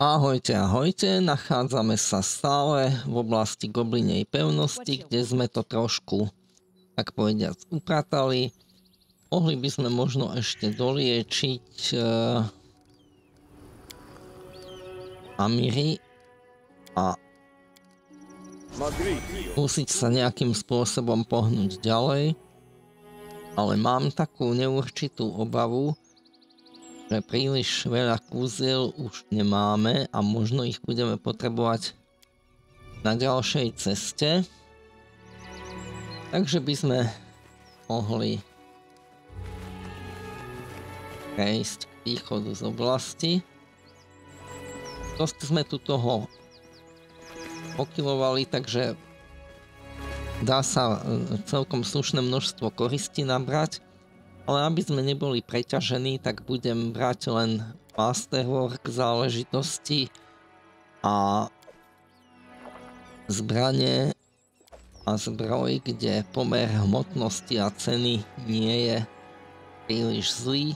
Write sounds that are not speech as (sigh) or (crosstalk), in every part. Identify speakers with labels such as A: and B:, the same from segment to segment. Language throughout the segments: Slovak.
A: Ahojte, ahojte, nachádzame sa stále v oblasti Goblinej pevnosti, kde sme to trošku, tak povediac, upratali. Mohli by sme možno ešte doliečiť Amiri a musieť sa nejakým spôsobom pohnúť ďalej. Ale mám takú neurčitú obavu, že príliš veľa kúziel už nemáme a možno ich budeme potrebovať na ďalšej ceste. Takže by sme mohli prejsť k východu z oblasti. Dosť sme tu toho pokilovali, takže dá sa e, celkom slušné množstvo koristy nabrať ale aby sme neboli preťažení, tak budem brať len masterwork záležitosti a zbranie a zbroj, kde pomer hmotnosti a ceny nie je príliš zlý.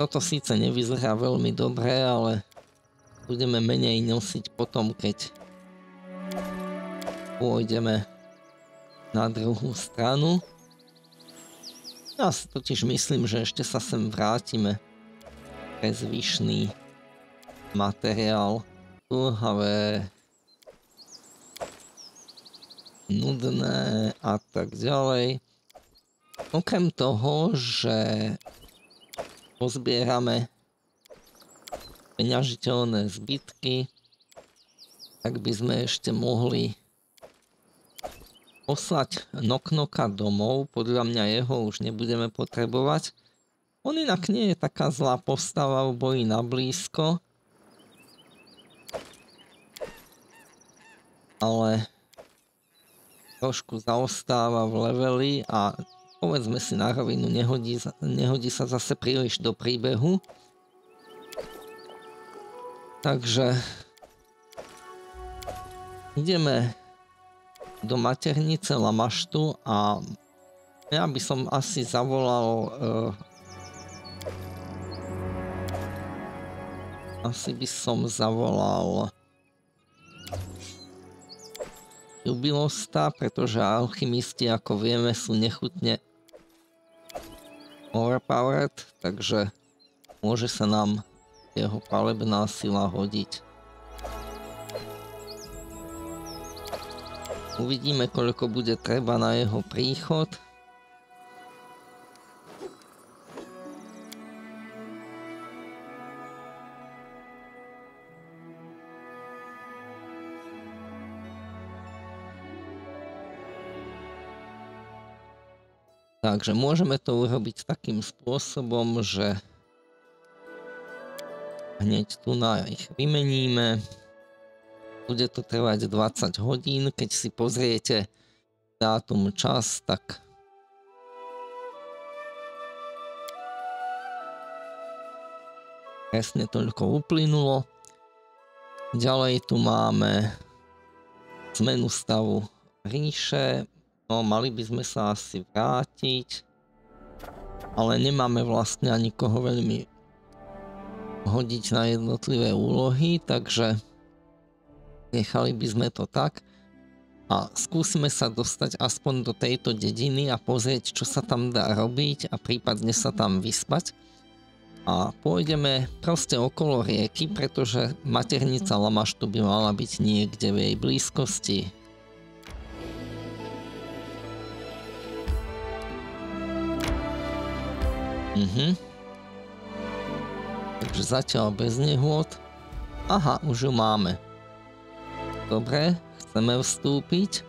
A: Toto síce nevyzerá veľmi dobre, ale budeme menej nosiť potom, keď pôjdeme na druhú stranu. Ja si totiž myslím, že ešte sa sem vrátime pre zvyšný materiál. Dlhavé, nudné a tak ďalej. Okrem toho, že pozbierame peňažiteľné zbytky, tak by sme ešte mohli poslať Noknoka domov, podľa mňa jeho už nebudeme potrebovať. On inak nie je taká zlá postava v boji na blízko. Ale trošku zaostáva v leveli a povedzme si na rovinu, nehodí, nehodí sa zase príliš do príbehu. Takže ideme do maternice Lamaštu a ja by som asi zavolal uh, asi by som zavolal jubilosta, pretože alchymisti, ako vieme, sú nechutne overpowered, takže môže sa nám jeho palebná sila hodiť. Uvidíme, koľko bude treba na jeho príchod. Takže môžeme to urobiť takým spôsobom, že hneď tu na ich vymeníme. Bude to trvať 20 hodín, keď si pozriete dátum čas, tak presne toľko uplynulo. Ďalej tu máme zmenu stavu ríše. No, mali by sme sa asi vrátiť. Ale nemáme vlastne ani koho veľmi hodiť na jednotlivé úlohy, takže Nechali by sme to tak a skúsime sa dostať aspoň do tejto dediny a pozrieť, čo sa tam dá robiť a prípadne sa tam vyspať. A pôjdeme proste okolo rieky, pretože maternica Lamaštu by mala byť niekde v jej blízkosti. Mhm. Takže zatiaľ bez nehôd. Aha, už ju máme. Dobre, chceme vstúpiť.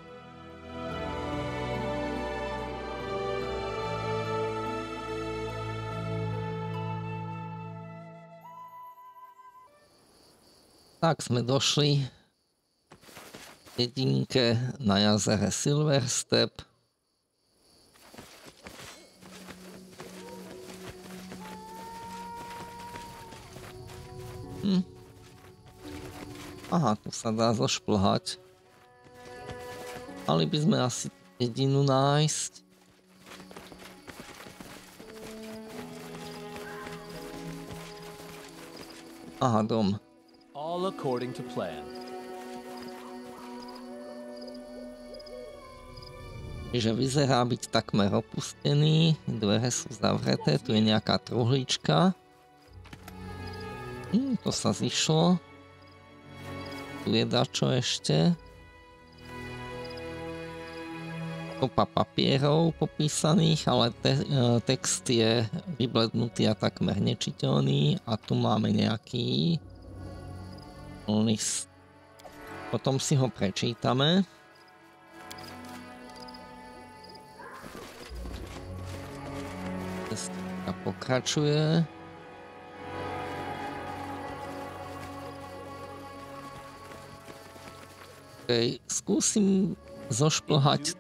A: Tak sme došli k dedinke na jazere Silverstep. Aha, tu sa dá zošplhať. Mali by sme asi jedinu nájsť. Aha, dom.
B: All according to plan.
A: Čiže vyzerá byť takmer opustený, dvere sú zavreté, tu je nejaká truhlička. Hm, to sa zišlo. Tu je dačo ešte. Kopa papierov popísaných, ale te, e, text je vyblednutý a takmer nečiteľný. A tu máme nejaký list. Potom si ho prečítame. a pokračuje. Okay, skúsim zošplhať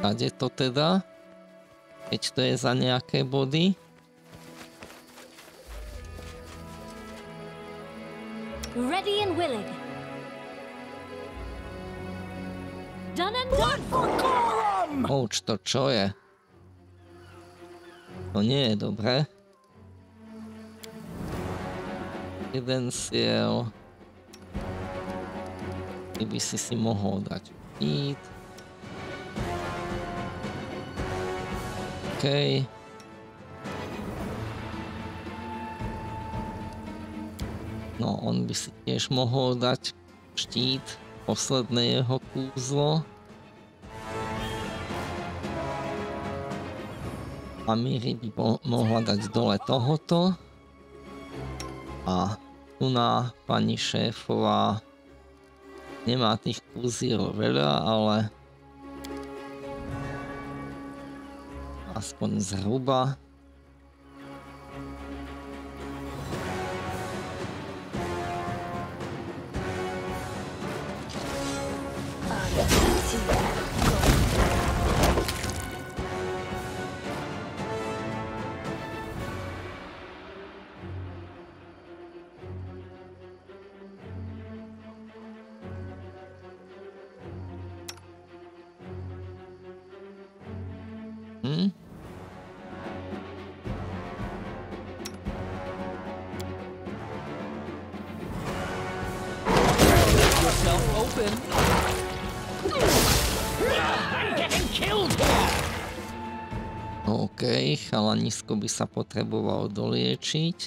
A: Kade to teda? Keď to je za nejaké body. Ready and willing. Done and done. Ouč, to čo je? To nie je dobré. Jeden siel. Keby si si mohol dať hit. OK. No, on by si tiež mohol dať štít, posledné jeho kúzlo. A Miri by mohla dať dole tohoto. A tu na pani šéfová nemá tých kúziel veľa, ale aspoň zhruba chalanisko by sa potreboval doliečiť.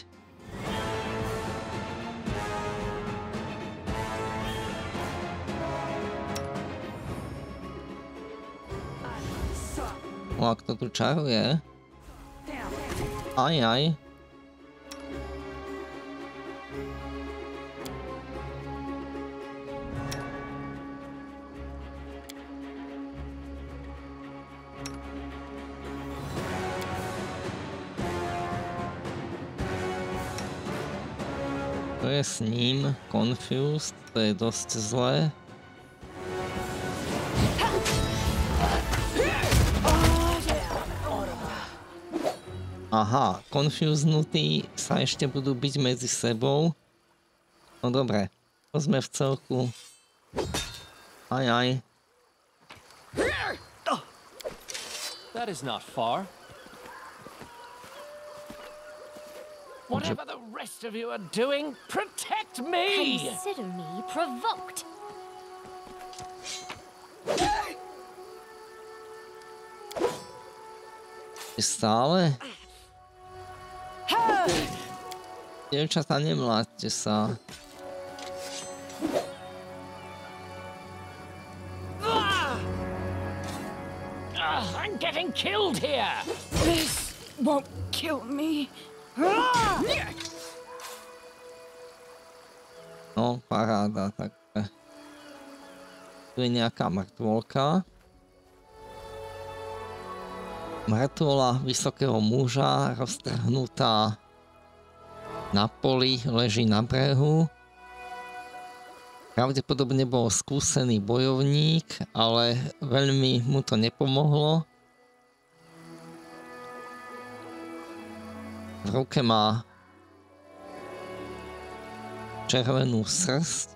A: O, a kto tu čaruje? Aj, aj. Je s ním? Confused? To je dosť zlé. Aha, confusenutí sa ešte budú byť medzi sebou. No dobre, to sme v celku. Aj, aj.
B: That is not far. The rest of you are doing, protect me!
C: Consider me provoked.
A: Stále? Dievčatá, nemláďte sa.
B: I'm getting killed here!
C: This won't kill me. Ah!
A: No, paráda, tak tu je nejaká mŕtvolka. Mŕtvola vysokého muža, roztrhnutá na poli, leží na brehu. Pravdepodobne bol skúsený bojovník, ale veľmi mu to nepomohlo. V ruke má červenú srst,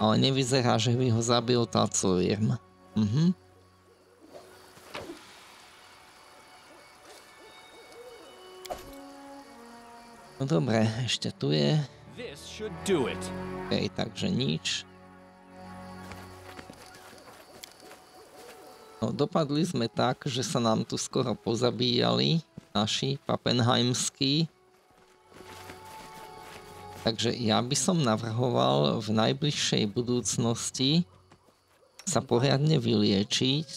A: ale nevyzerá, že by ho zabil tácoviem. Mhm. No dobre, ešte tu je
B: This should do it.
A: OK, takže nič. No, dopadli sme tak, že sa nám tu skoro pozabíjali naši papenheimskí. Takže ja by som navrhoval v najbližšej budúcnosti sa poriadne vyliečiť.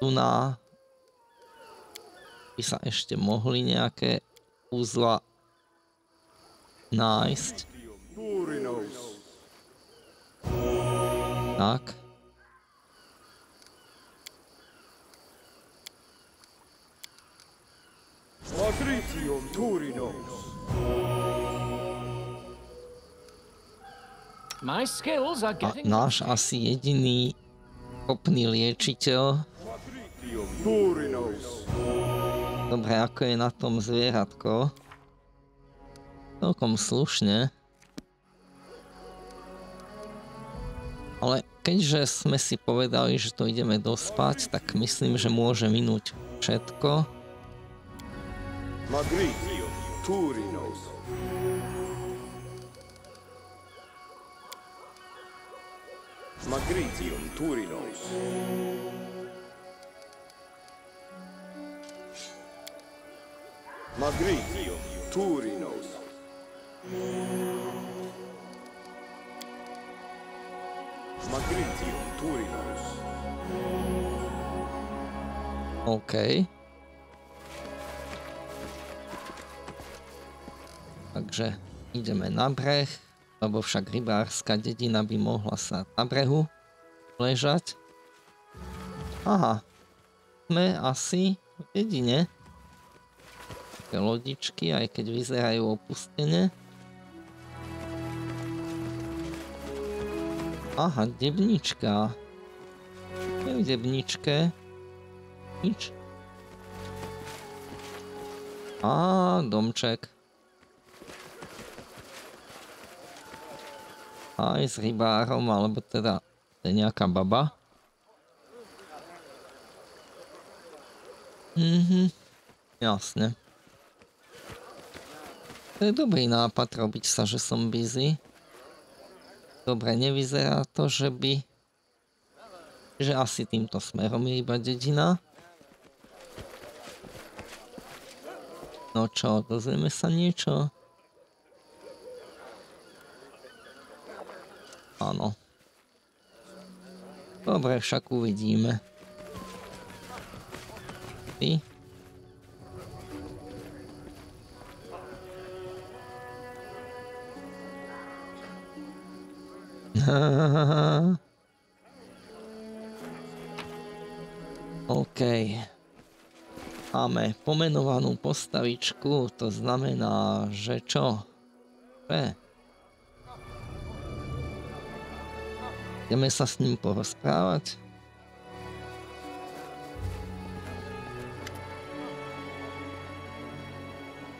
A: Tu na by sa ešte mohli nejaké úzla nájsť. Tak.
D: Matritium Turinos.
A: A
B: getting
A: náš asi jediný schopný liečiteľ. Dobre, ako je na tom zvieratko? Celkom slušne. Ale keďže sme si povedali, že to ideme dospať, tak myslím, že môže minúť všetko.
D: Matritium Turinos. Magritium Turinos. Magritium Turinos. Magritium Turinos.
A: OK. Takže ideme na breh, lebo však rybárska dedina by mohla sa na brehu ležať. Aha, sme asi v dedine. Také lodičky, aj keď vyzerajú opustene. Aha, debnička. Je v debničke? Nič. Á, domček. Aj s rybárom, alebo teda nejaká baba. Mhm, jasne. To je dobrý nápad robiť sa, že som busy. Dobre, nevyzerá to, že by... Že asi týmto smerom je iba dedina. No čo, dozvieme sa niečo? Áno. Dobre, však uvidíme. Ty? (laughs) OK. Máme pomenovanú postavičku, to znamená, že čo? Že? Ideme sa s ním porozprávať?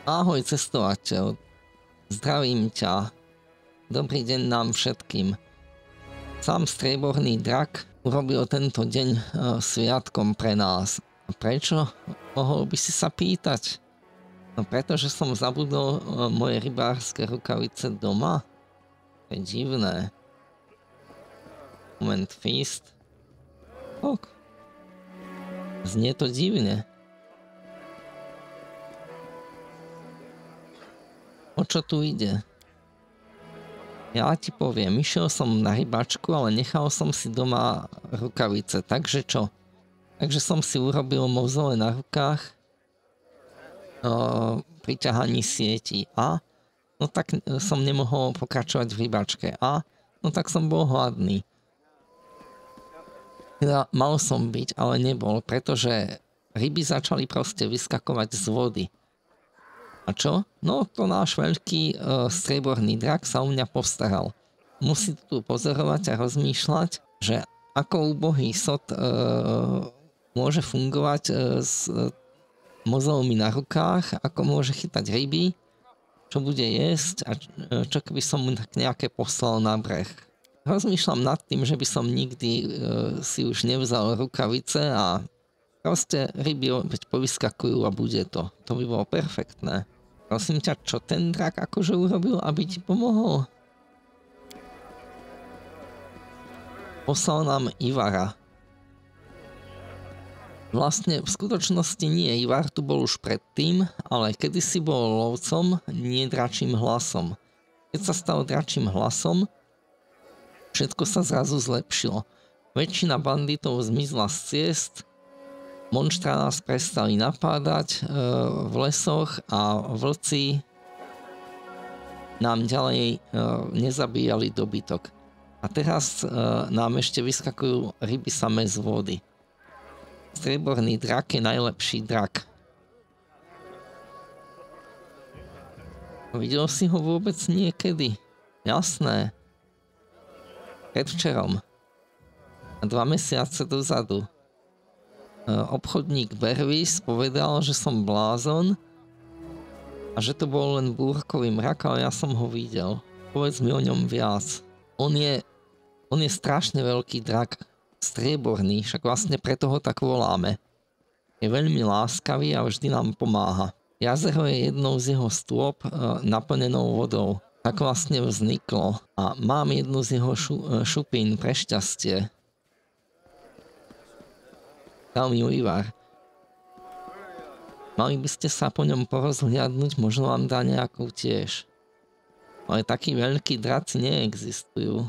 A: Ahoj cestovateľ, zdravím ťa. Dobrý deň nám všetkým. Sám strieborný drak urobil tento deň uh, sviatkom pre nás. Prečo? Mohol by si sa pýtať. No pretože som zabudol uh, moje rybárske rukavice doma. To je divné. Moment feast. Ok. Znie to divne. O čo tu ide? Ja ti poviem, išiel som na rybačku, ale nechal som si doma rukavice, takže čo? Takže som si urobil mozole na rukách o, pri sieti a no tak som nemohol pokračovať v rybačke a no tak som bol hladný. Teda mal som byť, ale nebol, pretože ryby začali proste vyskakovať z vody. A čo? No to náš veľký uh, strieborný drak sa o mňa postaral. Musí tu pozorovať a rozmýšľať, že ako úbohý sot uh, môže fungovať uh, s uh, mozolmi na rukách, ako môže chytať ryby, čo bude jesť a čo keby som mu nejaké poslal na breh. Rozmýšľam nad tým, že by som nikdy uh, si už nevzal rukavice a proste ryby opäť povyskakujú a bude to. To by bolo perfektné. Prosím ťa, čo ten drak akože urobil, aby ti pomohol? Poslal nám Ivara. Vlastne v skutočnosti nie, Ivar tu bol už predtým, ale kedysi bol lovcom, nie dračím hlasom. Keď sa stal dračím hlasom, všetko sa zrazu zlepšilo. Väčšina banditov zmizla z ciest, monštra nás prestali napádať e, v lesoch a vlci nám ďalej e, nezabíjali dobytok. A teraz e, nám ešte vyskakujú ryby samé z vody. Strieborný drak je najlepší drak. Videl si ho vôbec niekedy? Jasné. Predvčerom. Dva mesiace dozadu. E, obchodník Bervis povedal, že som blázon a že to bol len búrkový mrak, ale ja som ho videl. Povedz mi o ňom viac. On je, on je strašne veľký drak strieborný, však vlastne preto ho tak voláme. Je veľmi láskavý a vždy nám pomáha. Jazero je jednou z jeho stôp e, naplnenou vodou. Tak vlastne vzniklo. A mám jednu z jeho šu, e, šupín pre šťastie. Dal mi. Mali by ste sa po ňom porozhliadnúť, možno vám dá nejakú tiež. Ale takí veľkí draci neexistujú.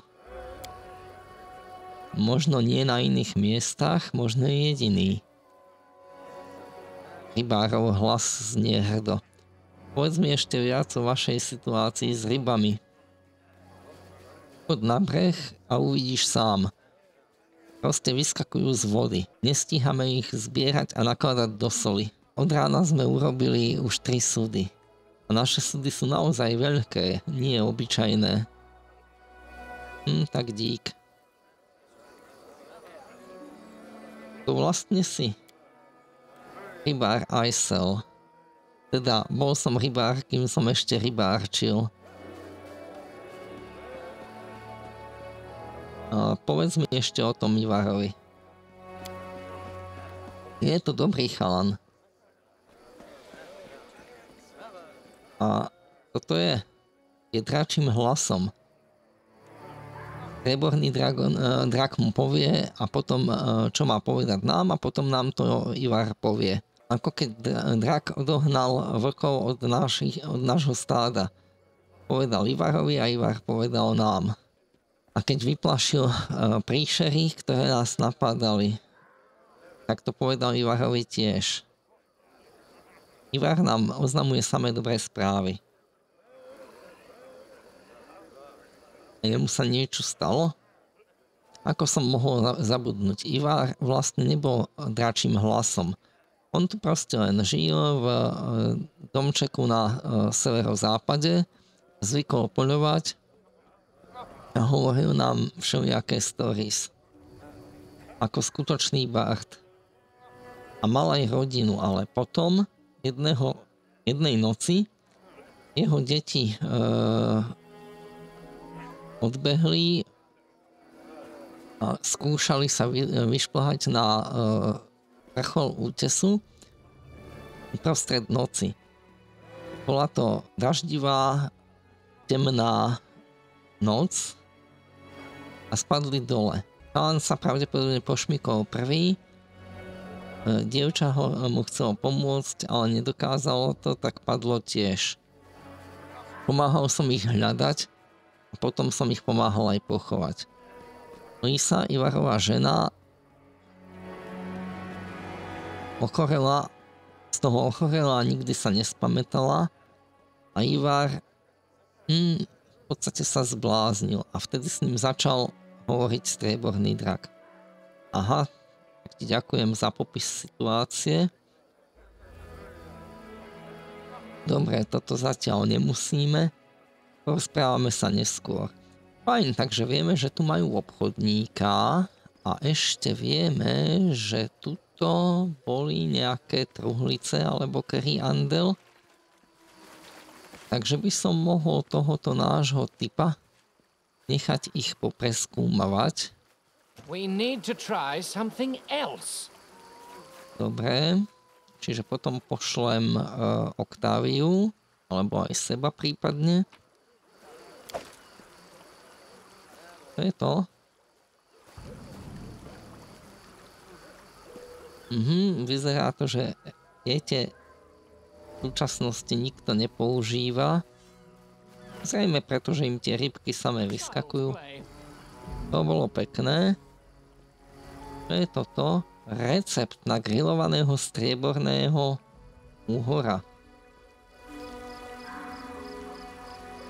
A: Možno nie na iných miestach, možno jediný. Rybárov hlas znie hrdo. Povedz mi ešte viac o vašej situácii s rybami. Chod na breh a uvidíš sám. Proste vyskakujú z vody. Nestíhame ich zbierať a nakladať do soli. Od rána sme urobili už tri súdy. A naše súdy sú naozaj veľké, nie obyčajné. Hm, tak dík. To vlastne si rybár Aisel. Teda bol som rybár, kým som ešte rybárčil. A povedz mi ešte o tom Ivarovi. Je to dobrý chalan. A toto je, je dračím hlasom. Reborný dragon, uh, drak mu povie a potom, uh, čo má povedať nám a potom nám to Ivar povie. Ako keď drak odohnal vlkov od, našich, od nášho stáda. Povedal Ivarovi a Ivar povedal nám. A keď vyplašil uh, príšery, ktoré nás napádali, tak to povedal Ivarovi tiež. Ivar nám oznamuje samé dobré správy. jemu sa niečo stalo? Ako som mohol zabudnúť? Ivar vlastne nebol dračím hlasom. On tu proste len žil v e, domčeku na e, severozápade, zvykol poľovať a hovoril nám všelijaké stories. Ako skutočný bard. A mal aj rodinu, ale potom jedného, jednej noci jeho deti e, odbehli a skúšali sa vy, vyšplhať na uh, vrchol útesu uprostred noci. Bola to daždivá, temná noc a spadli dole. Pán sa pravdepodobne pošmykol prvý, dievča ho, mu chcelo pomôcť, ale nedokázalo to, tak padlo tiež. Pomáhal som ich hľadať, a potom som ich pomáhal aj pochovať. Lisa, Ivarová žena, ochorela, z toho ochorela a nikdy sa nespamätala a Ivar hm, v podstate sa zbláznil a vtedy s ním začal hovoriť strieborný drak. Aha, tak ti ďakujem za popis situácie. Dobre, toto zatiaľ nemusíme. Rozprávame sa neskôr. Fajn, takže vieme, že tu majú obchodníka a ešte vieme, že tuto boli nejaké truhlice alebo kerry andel. Takže by som mohol tohoto nášho typa nechať ich popreskúmavať.
B: We need to try something else.
A: Dobre, čiže potom pošlem uh, Octaviu Alebo aj seba prípadne. To je to. Mhm, vyzerá to, že viete, v súčasnosti nikto nepoužíva. Zrejme preto, že im tie rybky samé vyskakujú. To bolo pekné. Čo je toto? Recept na grillovaného strieborného úhora.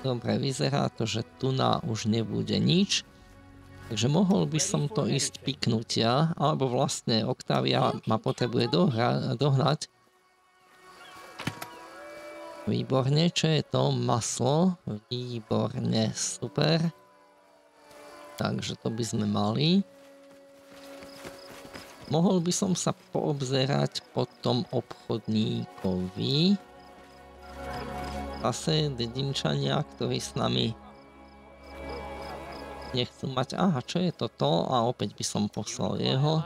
A: Dobre, vyzerá to, že tu na už nebude nič. Takže mohol by som to ísť piknúť ja, alebo vlastne Octavia ma potrebuje dohnať. Výborne, čo je to? Maslo. Výborne, super. Takže to by sme mali. Mohol by som sa poobzerať po tom obchodníkovi. Zase dedinčania, ktorí s nami nechcú mať, aha, čo je toto? A opäť by som poslal jeho.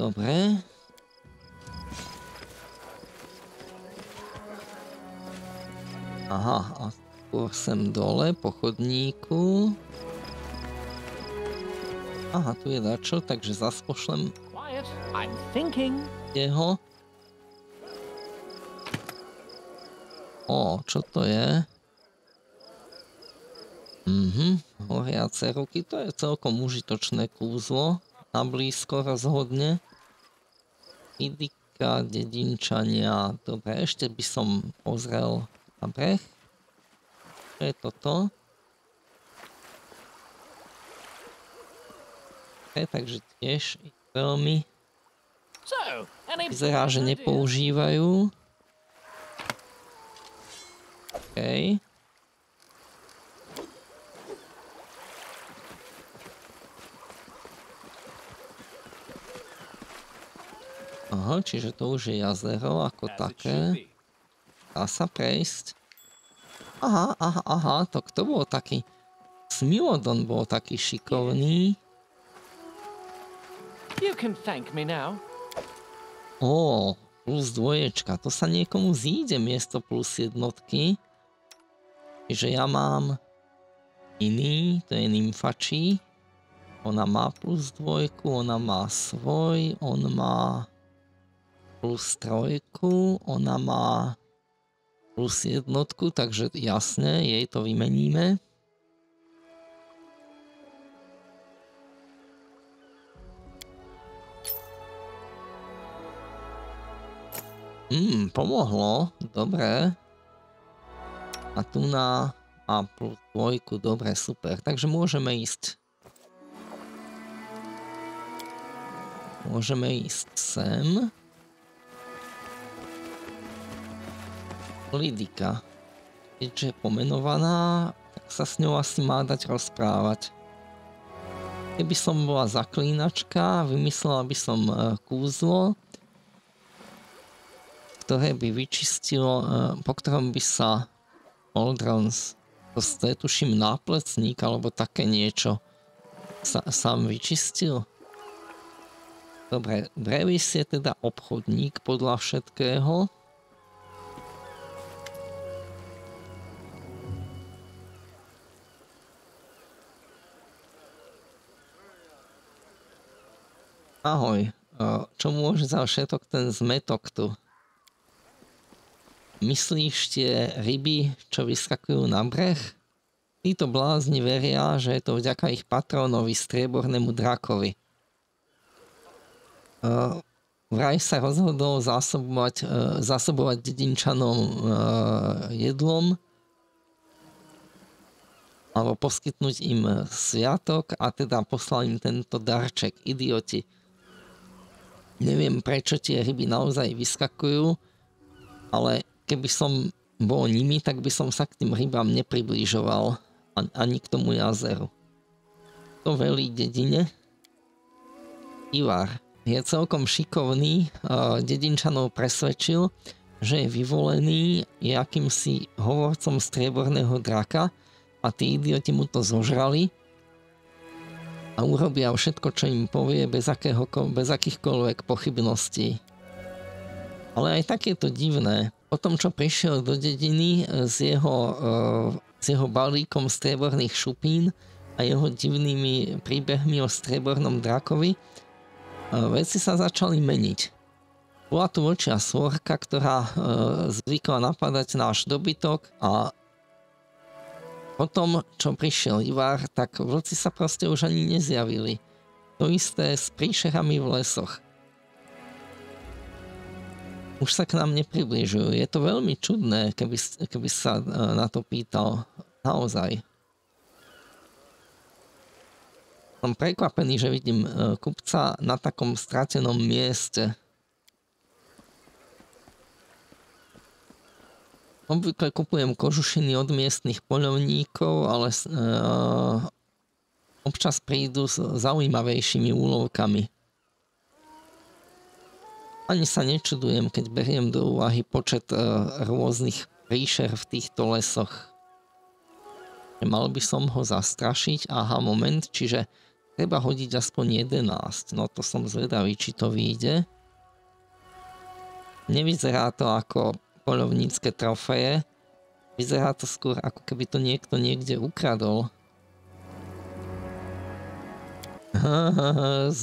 A: Dobre. Aha, a skôr sem dole po chodníku. Aha, tu je dačo, takže zas pošlem jeho. O, čo to je? Mhm, horiace ruky, to je celkom užitočné kúzlo. Na blízko rozhodne. Idika, dedinčania. Dobre, ešte by som pozrel na breh. Čo je toto? Okay, takže tiež veľmi vyzerá, že
B: ideas?
A: Nepoužívajú. OK. Aha, čiže to už je jazero ako také. Dá sa prejsť. Aha, aha, aha, to kto bol taký? Smilodon bol taký šikovný.
B: You can thank me now.
A: Ó, plus dvoječka, to sa niekomu zíde miesto plus jednotky. Čiže ja mám iný, to je nymfačí. Ona má plus dvojku, ona má svoj, on má plus trojku, ona má plus jednotku, takže jasne, jej to vymeníme. Hmm, pomohlo, dobre. A tu na a plus dobre, super. Takže môžeme ísť. Môžeme ísť sem. Lidika. Keďže je pomenovaná, tak sa s ňou asi má dať rozprávať. Keby som bola zaklínačka, vymyslela by som e, kúzlo, ktoré by vyčistilo, e, po ktorom by sa Oldrons, to je tuším náplecník alebo také niečo, sa, sám vyčistil. Dobre, Brevis je teda obchodník podľa všetkého. Ahoj, čo môže za všetok ten zmetok tu? Myslíš tie ryby, čo vyskakujú na breh? Títo blázni veria, že je to vďaka ich patrónovi striebornému drakovi. Uh, vraj sa rozhodol zásobovať, uh, zásobovať dedinčanom uh, jedlom alebo poskytnúť im sviatok a teda poslal im tento darček. Idioti. Neviem, prečo tie ryby naozaj vyskakujú, ale keby som bol nimi, tak by som sa k tým rybám nepribližoval ani k tomu jazeru. To velí dedine. Ivar je celkom šikovný, dedinčanov presvedčil, že je vyvolený, je akýmsi hovorcom strieborného draka a tí idioti mu to zožrali a a urobia všetko, čo im povie, bez, akého, bez akýchkoľvek pochybností. Ale aj tak je to divné. Po tom, čo prišiel do dediny s jeho, eh, s jeho balíkom strieborných šupín a jeho divnými príbehmi o striebornom drakovi, eh, veci sa začali meniť. Bola tu vočia svorka, ktorá zvykla napadať náš dobytok a potom, čo prišiel Ivar, tak vlci sa proste už ani nezjavili. To isté s príšerami v lesoch už sa k nám nepribližujú. Je to veľmi čudné, keby, keby sa e, na to pýtal naozaj. Som prekvapený, že vidím e, kupca na takom stratenom mieste. Obvykle kupujem kožušiny od miestnych poľovníkov, ale uh, občas prídu s zaujímavejšími úlovkami. Ani sa nečudujem, keď beriem do úvahy počet uh, rôznych príšer v týchto lesoch. Mal by som ho zastrašiť, aha, moment, čiže treba hodiť aspoň 11. No to som zvedavý, či to vyjde. Nevyzerá to ako polovnícke trofeje. Vyzerá to skôr ako keby to niekto niekde ukradol.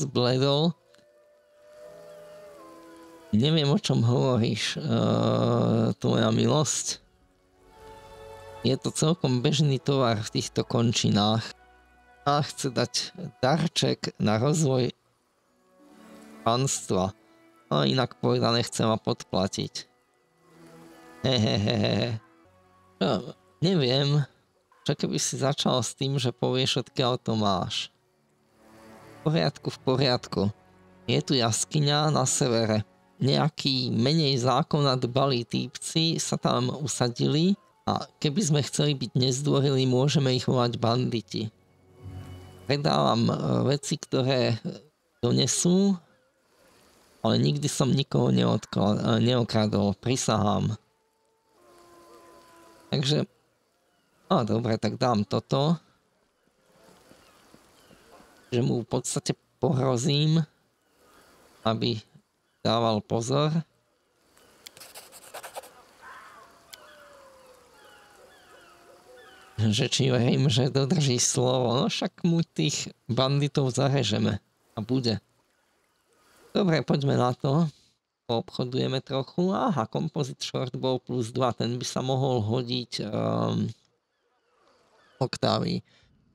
A: Zbledol. Neviem, o čom hovoríš, uh, tvoja milosť. Je to celkom bežný tovar v týchto končinách. A chce dať darček na rozvoj panstva. A inak povedané chce ma podplatiť. Hehehehe. No, neviem, čo keby si začal s tým, že povieš, odkiaľ to máš. V poriadku, v poriadku. Je tu jaskyňa na severe nejakí menej zákona dbalí týpci sa tam usadili a keby sme chceli byť nezdvorili, môžeme ich volať banditi. Predávam e, veci, ktoré donesú, ale nikdy som nikoho e, neokradol, prisahám. Takže, no dobre, tak dám toto. Že mu v podstate pohrozím, aby dával pozor. Že či verím, že dodrží slovo. No však mu tých banditov zarežeme. A bude. Dobre, poďme na to. Obchodujeme trochu. Aha, Composite Shortbow plus 2. Ten by sa mohol hodiť um, oktávy.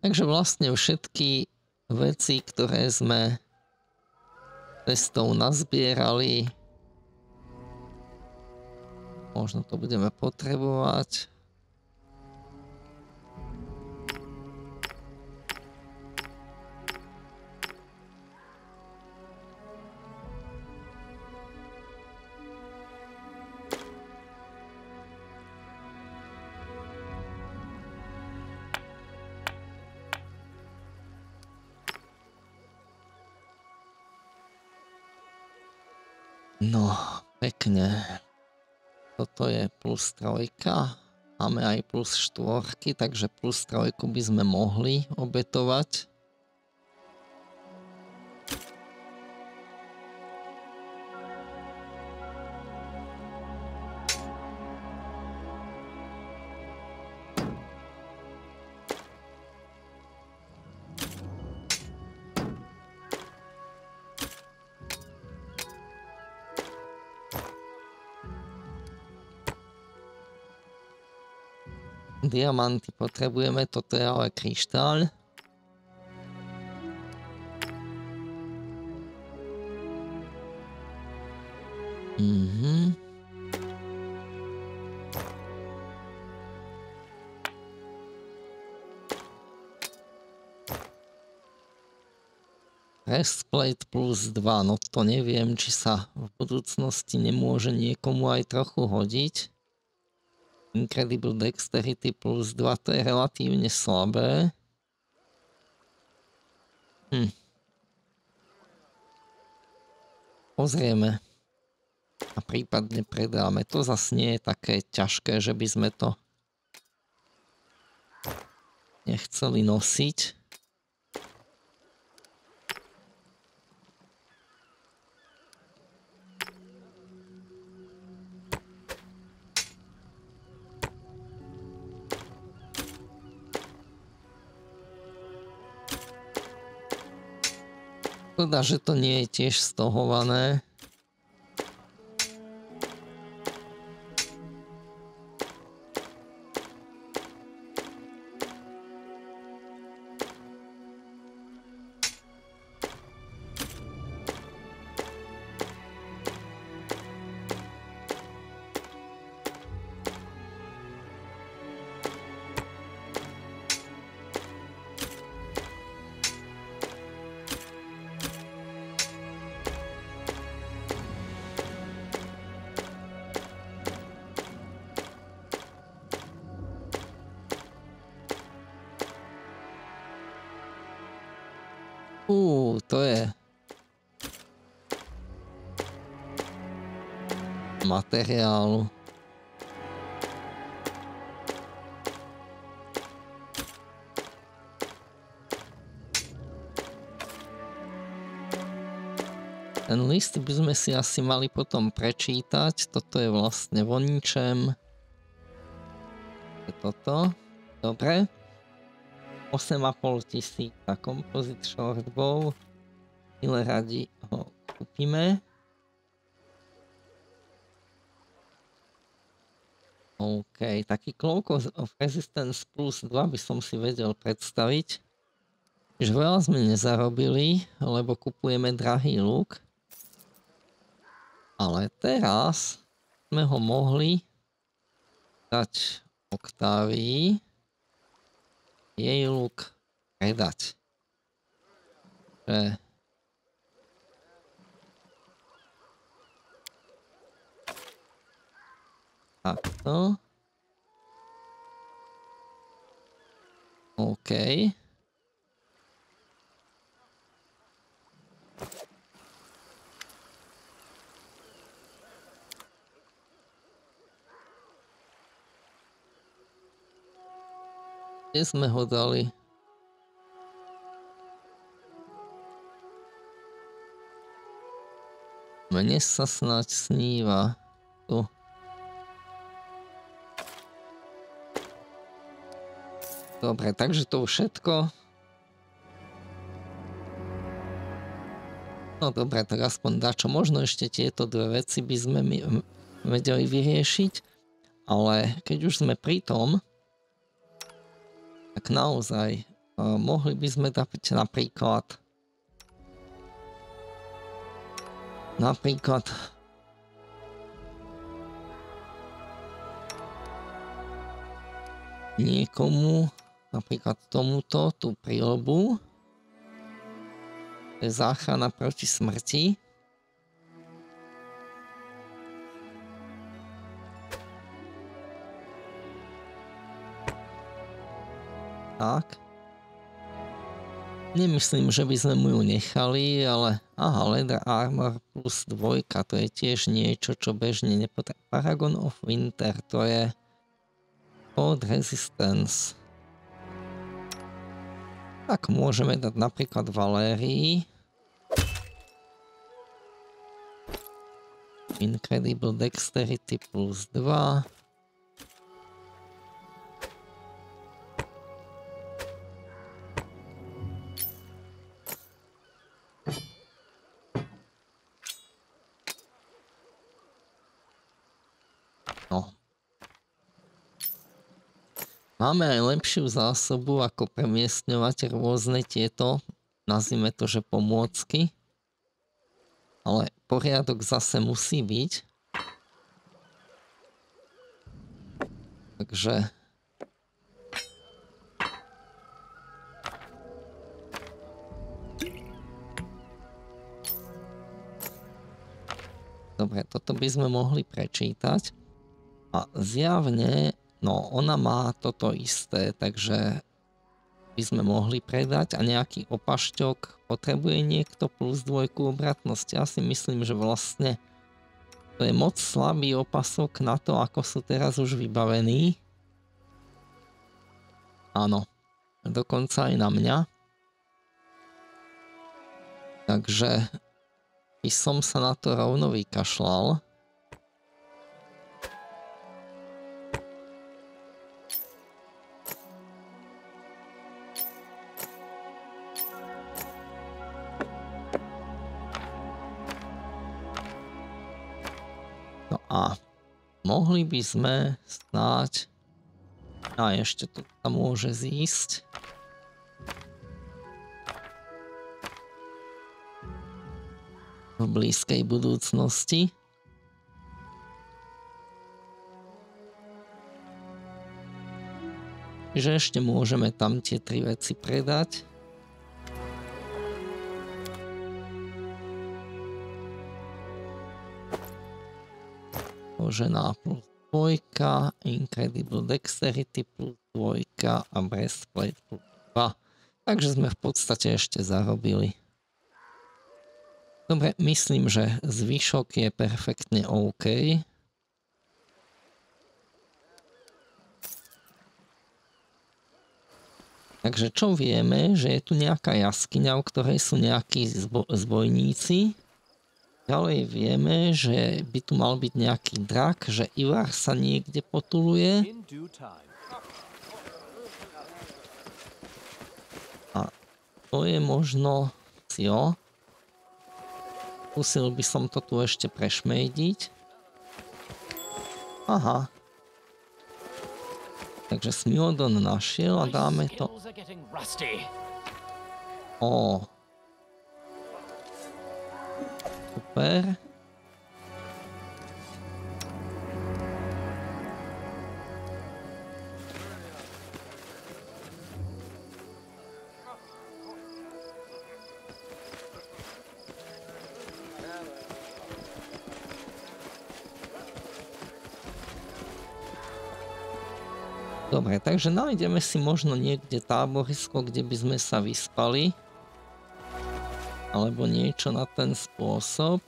A: Takže vlastne všetky veci, ktoré sme cestou nazbierali. Možno to budeme potrebovať. Pekne. Toto je plus trojka. Máme aj plus štvorky, takže plus trojku by sme mohli obetovať. Diamanty potrebujeme, toto je ale kryštál. Mhm. Breastplate plus 2, no to neviem, či sa v budúcnosti nemôže niekomu aj trochu hodiť. Incredible Dexterity plus 2, to je relatívne slabé. Hm. Pozrieme. A prípadne predáme. To zase nie je také ťažké, že by sme to nechceli nosiť. Škoda, že to nie je tiež materiálu. Ten list by sme si asi mali potom prečítať. Toto je vlastne voničem. Je toto. Dobre. 8,5 tisíc na kompozit shortbow. Ile radi ho kúpime. OK, taký Cloak of Resistance plus 2 by som si vedel predstaviť. Že veľa sme nezarobili, lebo kupujeme drahý luk. Ale teraz sme ho mohli dať Octavii jej luk predať. Že takto. OK. Kde sme ho dali? Mne sa snáď sníva. Tu. Dobre, takže to všetko. No dobre, tak aspoň dačo. Možno ešte tieto dve veci by sme vedeli vyriešiť. Ale keď už sme pri tom, tak naozaj uh, mohli by sme dať napríklad napríklad niekomu napríklad tomuto tú prílobu je záchrana proti smrti Tak. Nemyslím, že by sme mu ju nechali, ale aha, Leather Armor plus dvojka, to je tiež niečo, čo bežne nepotrebuje. Paragon of Winter, to je Code Resistance. Tak môžeme dať napríklad Valérii. Incredible Dexterity plus 2. Máme aj lepšiu zásobu, ako premiestňovať rôzne tieto, nazvime to, že pomôcky. Ale poriadok zase musí byť. Takže... Dobre, toto by sme mohli prečítať. A zjavne No, ona má toto isté, takže by sme mohli predať a nejaký opašťok potrebuje niekto plus dvojku obratnosti. Ja si myslím, že vlastne to je moc slabý opasok na to, ako sú teraz už vybavení. Áno, dokonca aj na mňa. Takže by som sa na to rovno vykašľal. Mohli by sme snáď... A ešte to tam môže zísť. V blízkej budúcnosti. Čiže ešte môžeme tam tie tri veci predať. Kožená plus dvojka, Incredible Dexterity plus dvojka a Breastplate plus 2. Takže sme v podstate ešte zarobili. Dobre, myslím, že zvyšok je perfektne OK. Takže čo vieme, že je tu nejaká jaskyňa, v ktorej sú nejakí zbo- zbojníci. Ďalej vieme, že by tu mal byť nejaký drak, že Ivar sa niekde potuluje. A to je možno jo. Skúsil by som to tu ešte prešmejdiť. Aha. Takže Smilodon našiel a dáme to... Ó. Super. Dobre, takže nájdeme si možno niekde táborisko, kde by sme sa vyspali. Alebo niečo na ten spôsob.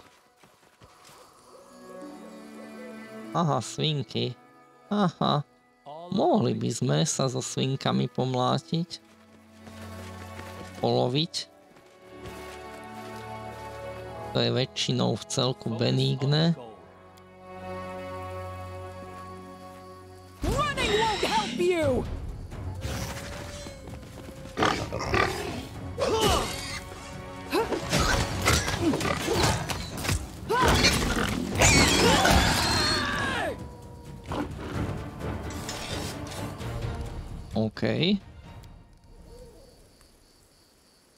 A: Aha, svinky. Aha, mohli by sme sa so svinkami pomlátiť. Poloviť. To je väčšinou v celku benigné.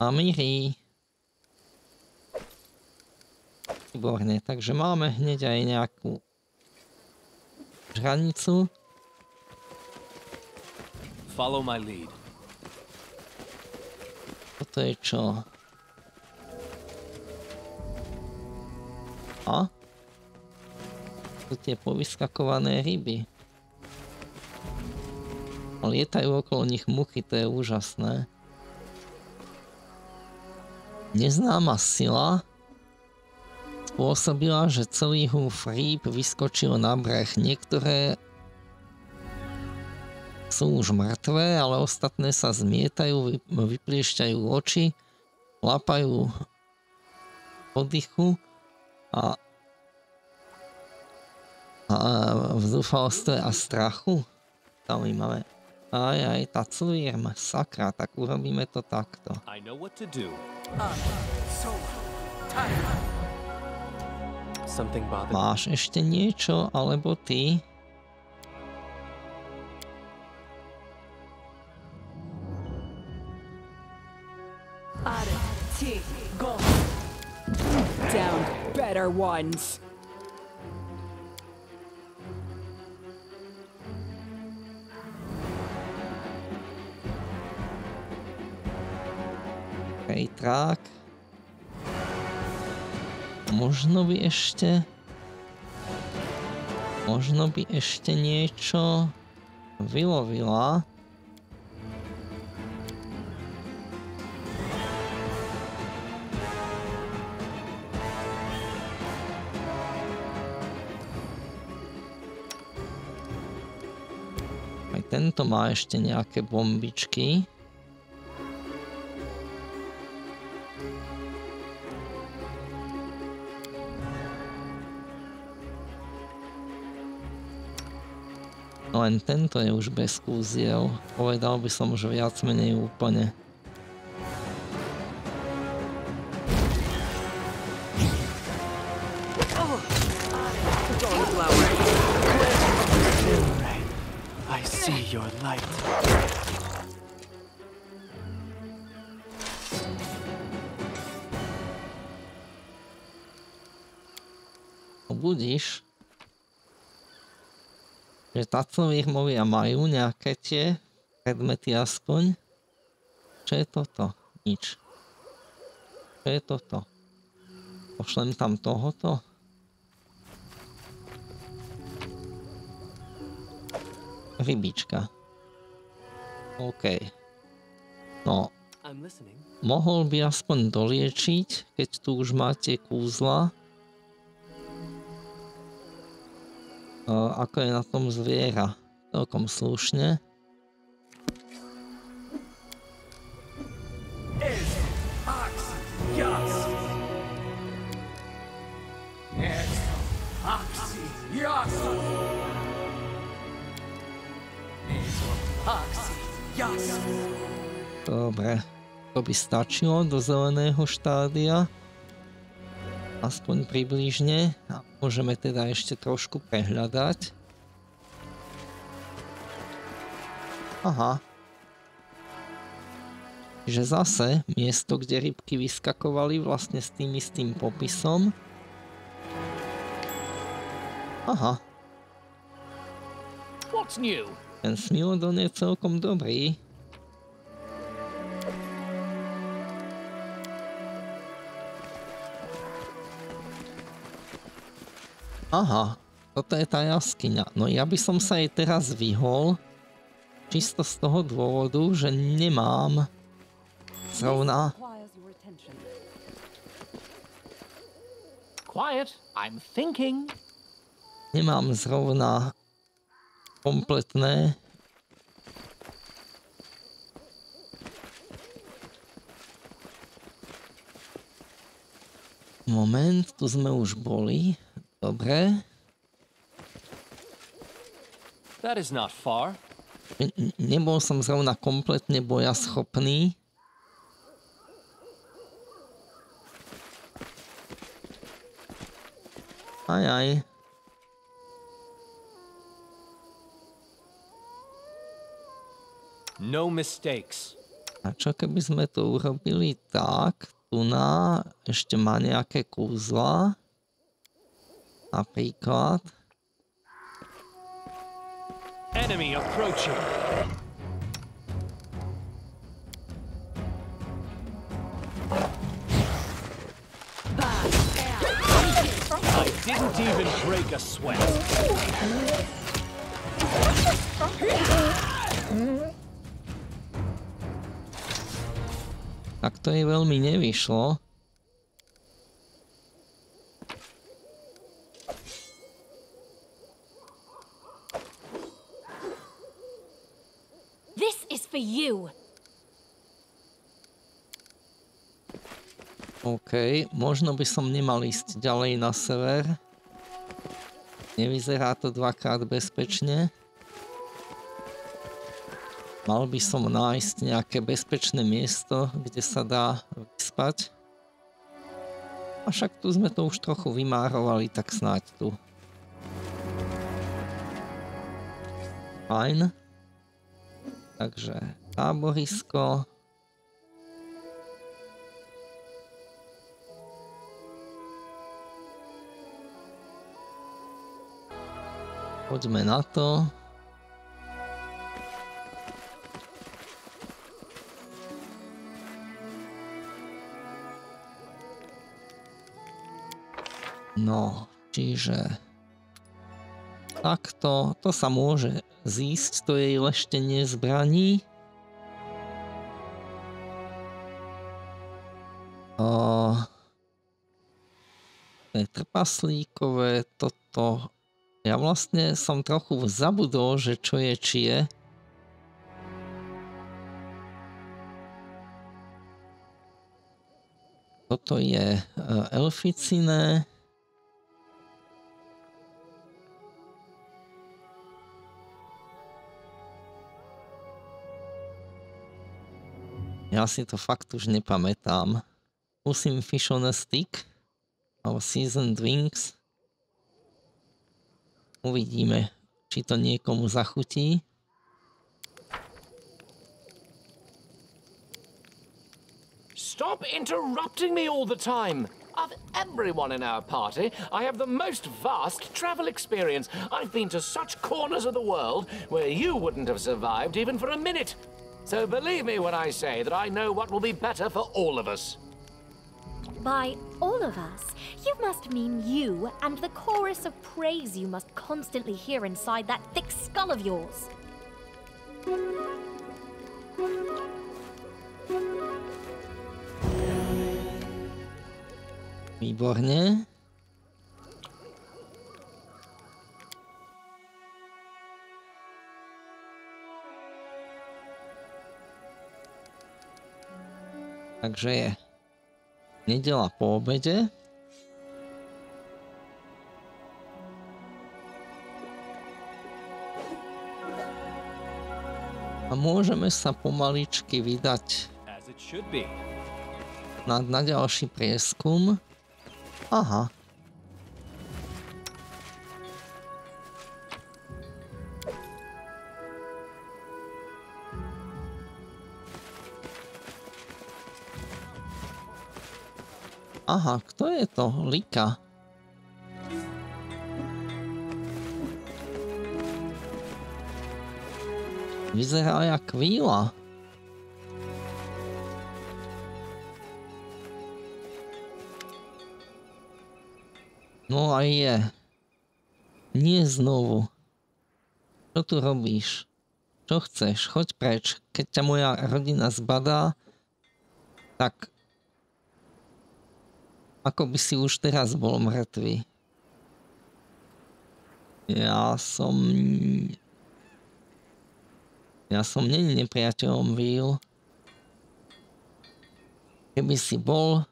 A: Amiri. Výborne, takže máme hneď aj nejakú žranicu.
B: Follow my lead.
A: Toto je čo? A? Tu tie povyskakované ryby. Lietajú okolo nich muchy, to je úžasné. Neznáma sila spôsobila, že celý húf rýb vyskočil na breh. Niektoré sú už mŕtvé, ale ostatné sa zmietajú, vy- vypliešťajú oči, lapajú oddychu a, a v zúfalstve a strachu. Zaujímavé. Aj, aj, clírm, sakra, tak urobíme to takto. Máš ešte niečo, alebo ty?
C: Are, T, go. Down better ones.
A: Hejtrák. Možno by ešte... Možno by ešte niečo vylovila. Aj tento má ešte nejaké bombičky. Len tento je už bez kúziel. Povedal by som, že viac menej úplne. Že tacovírmovia majú nejaké tie predmety aspoň. Čo je toto? Nič. Čo je toto? Pošlem tam tohoto? Rybička. OK. No, mohol by aspoň doliečiť, keď tu už máte kúzla. Ako je na tom zviera. Celkom slušne. Dobre. To by stačilo do zeleného štádia. Aspoň približne. A môžeme teda ešte trošku prehľadať. Aha. Že zase miesto, kde rybky vyskakovali vlastne s tým istým popisom. Aha, ten Smilodon je celkom dobrý. Aha, toto je tá jaskyňa. No ja by som sa jej teraz vyhol, čisto z toho dôvodu, že nemám zrovna... Nemám zrovna kompletné Moment, tu sme už boli. Dobre.
B: That is not far.
A: Nebol som zrovna kompletne bojaschopný. Aj, aj.
B: No mistakes.
A: A čo keby sme to urobili tak, tu na ešte má nejaké kúzla. Napríklad.
B: Enemy approaching. I didn't even break a sweat.
A: Tak to jej veľmi nevyšlo.
E: For you.
A: OK, možno by som nemal ísť ďalej na sever. Nevyzerá to dvakrát bezpečne. Mal by som nájsť nejaké bezpečné miesto, kde sa dá vyspať. A však tu sme to už trochu vymárovali, tak snáď tu. Fajn. Takže táborisko. Poďme na to. No, čiže takto, to sa môže zísť, to jej leštenie zbraní. O, to je trpaslíkové, toto ja vlastne som trochu zabudol, že čo je čie. Toto je e, elficiné. Ja si to fakt už nepamätám. Musím Fish on a Stick alebo Seasoned Wings. Uvidíme, či to niekomu zachutí.
B: Stop interrupting me all the time. Of everyone in our party, I have the most vast travel experience. I've been to such corners of the world where you wouldn't have survived even for a minute. So believe me when I say that I know what will be better for all of us.
E: By all of us, you must mean you and the chorus of praise you must constantly hear inside that thick skull of yours.
A: Výborne. Takže je nedela po obede. A môžeme sa pomaličky vydať na, na ďalší prieskum. Aha. Aha, kto je to? Lika. Vyzerá jak víla. No aj je. Nie znovu. Čo tu robíš? Čo chceš? Choď preč. Keď ťa moja rodina zbadá, tak ako by si už teraz bol mŕtvý. Ja som... Ja som není nepriateľom Will. Keby si bol,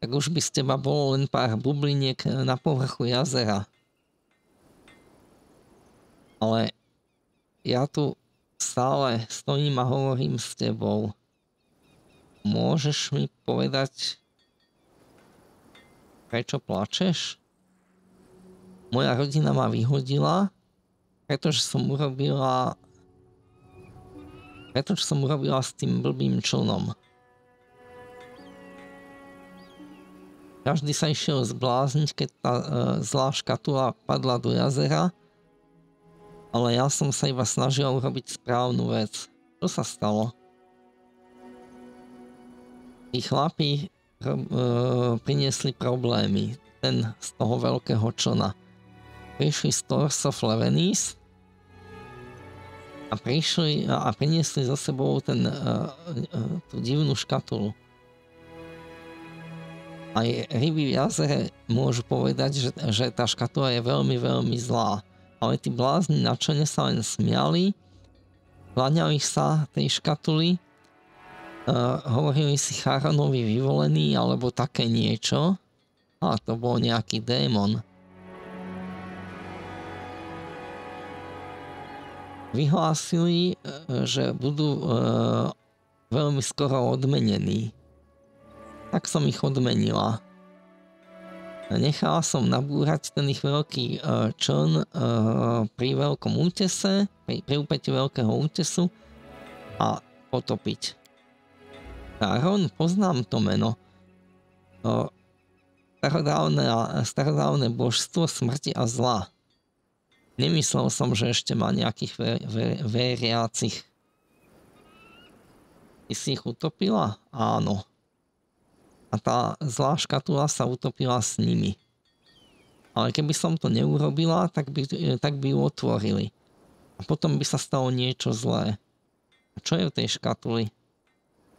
A: tak už by z teba bolo len pár bubliniek na povrchu jazera. Ale ja tu stále stojím a hovorím s tebou. Môžeš mi povedať, prečo plačeš? Moja rodina ma vyhodila, pretože som urobila pretože som urobila s tým blbým člnom. Každý sa išiel zblázniť, keď tá e, zlá škatula padla do jazera, ale ja som sa iba snažil urobiť správnu vec. Čo sa stalo? Tí chlapi priniesli problémy. Ten z toho veľkého člna. Prišli z Torso Flevenis a prišli a, a priniesli za sebou ten, e, e, tú divnú škatulu. Aj ryby v jazere môžu povedať, že, že tá škatula je veľmi, veľmi zlá. Ale tí blázni na čene sa len smiali, kláňali sa tej škatuli, hovorili si Charonovi vyvolený alebo také niečo. A to bol nejaký démon. Vyhlásili, že budú uh, veľmi skoro odmenení tak som ich odmenila. Nechala som nabúrať ten ich veľký uh, čln uh, pri veľkom útese, pri, pri úpeti veľkého útesu a potopiť. Taron, poznám to meno. Uh, starodávne, starodávne božstvo smrti a zla. Nemyslel som, že ešte má nejakých ver, ver, veriacich. Ty si ich utopila? Áno a tá zlá škatula sa utopila s nimi. Ale keby som to neurobila, tak by, tak by ju otvorili. A potom by sa stalo niečo zlé. A čo je v tej škatuli?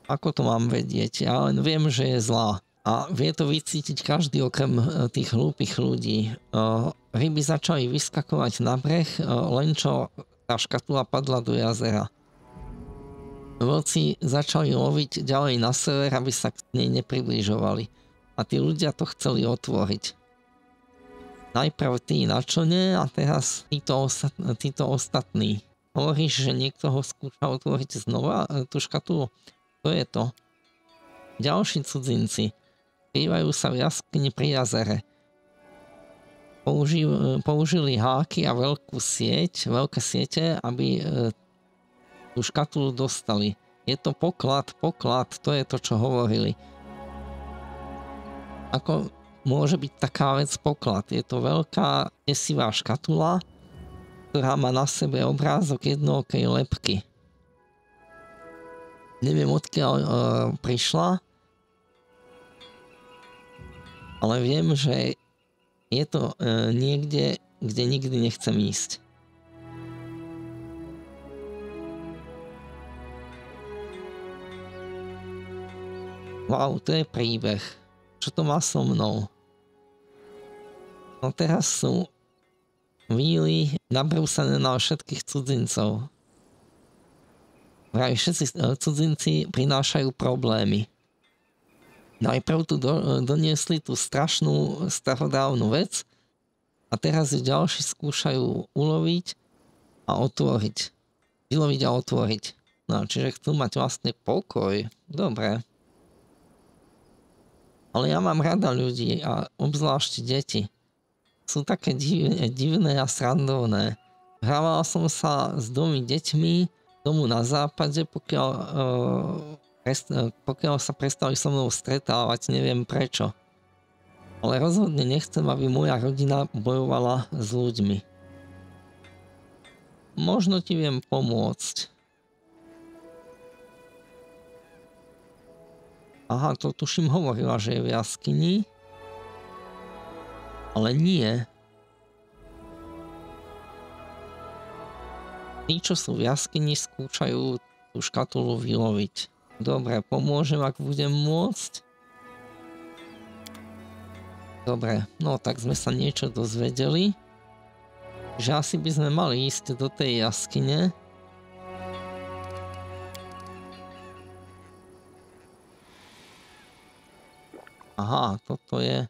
A: Ako to mám vedieť? Ja len viem, že je zlá. A vie to vycítiť každý okrem e, tých hlúpych ľudí. Ryby začali vyskakovať na breh, uh, len čo tá škatula padla do jazera vlci začali loviť ďalej na sever, aby sa k nej nepribližovali. A tí ľudia to chceli otvoriť. Najprv tí na člne a teraz títo, ostat, títo ostatní. Hovoríš, že niekto ho skúša otvoriť znova e, tú škatulu? To je to. Ďalší cudzinci. Krývajú sa v jaskyni pri jazere. použi- použili háky a veľkú sieť, veľké siete, aby e, tú škatulu dostali. Je to poklad, poklad, to je to, čo hovorili. Ako môže byť taká vec poklad? Je to veľká desivá škatula, ktorá má na sebe obrázok jednokej lepky. Neviem odkiaľ e, prišla, ale viem, že je to e, niekde, kde nikdy nechcem ísť. Wow, to je príbeh. Čo to má so mnou? No teraz sú víly nabrúsané na všetkých cudzincov. Vraj všetci e, cudzinci prinášajú problémy. Najprv tu do, e, doniesli tú strašnú starodávnu vec a teraz ju ďalší skúšajú uloviť a otvoriť. Vyloviť a otvoriť. No, čiže chcú mať vlastne pokoj. Dobre. Ale ja mám rada ľudí a obzvlášť deti. Sú také divné, divné a srandovné. Hrával som sa s dvomi deťmi domu na západe, pokiaľ, uh, pokiaľ sa prestali so mnou stretávať, neviem prečo. Ale rozhodne nechcem, aby moja rodina bojovala s ľuďmi. Možno ti viem pomôcť. Aha, to tuším hovorila, že je v jaskyni. Ale nie. Tí, čo sú v jaskyni, skúšajú tú škatulu vyloviť. Dobre, pomôžem, ak budem môcť. Dobre, no tak sme sa niečo dozvedeli. Že asi by sme mali ísť do tej jaskyne. Aha, toto je...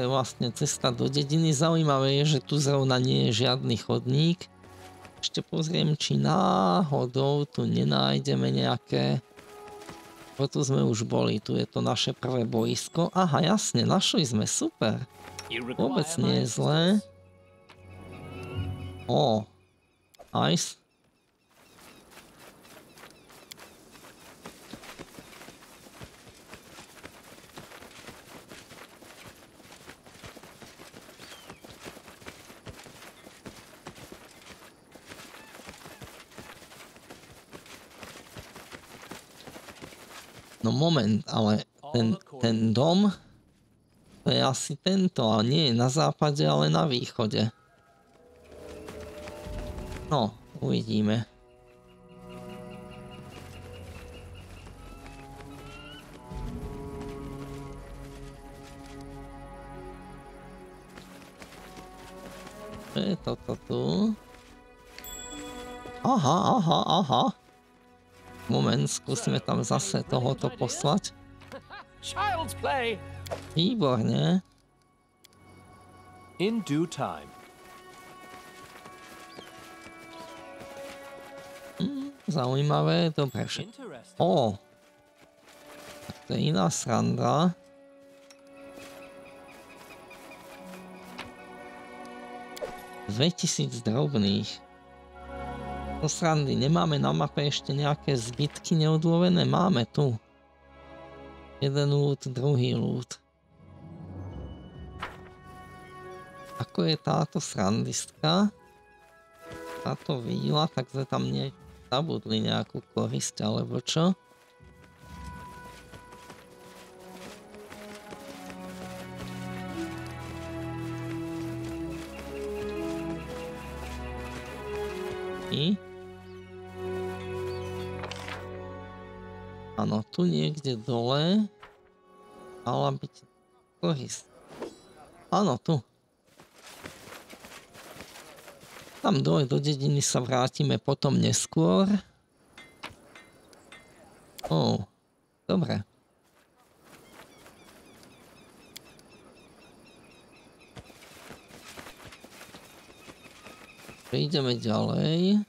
A: Je vlastne cesta do dediny. Zaujímavé je, že tu zrovna nie je žiadny chodník. Ešte pozriem, či náhodou tu nenájdeme nejaké... Bo tu sme už boli, tu je to naše prvé boisko. Aha, jasne, našli sme, super. Vôbec nie je zlé. Ó, nice. No moment, ale ten, ten dom, to je asi tento, a nie na západe, ale na východe. No, uvidíme. Čo je toto tu? Aha, aha, aha. Moment, skúsime tam zase tohoto poslať. Výborne.
F: In due time.
A: Hm, zaujímavé, dobre. Tak to je iná sranda. Dvetisíc drobných. To srandy, nemáme na mape ešte nejaké zbytky neodlovené? Máme tu. Jeden lút, druhý lút. Ako je táto srandistka? Táto víla, tak sme tam nie zabudli nejakú korisť alebo čo? I? Áno, tu niekde dole mala byť korisť. Áno, tu. Tam dole do dediny sa vrátime potom neskôr. Ó, dobre. Ideme ďalej.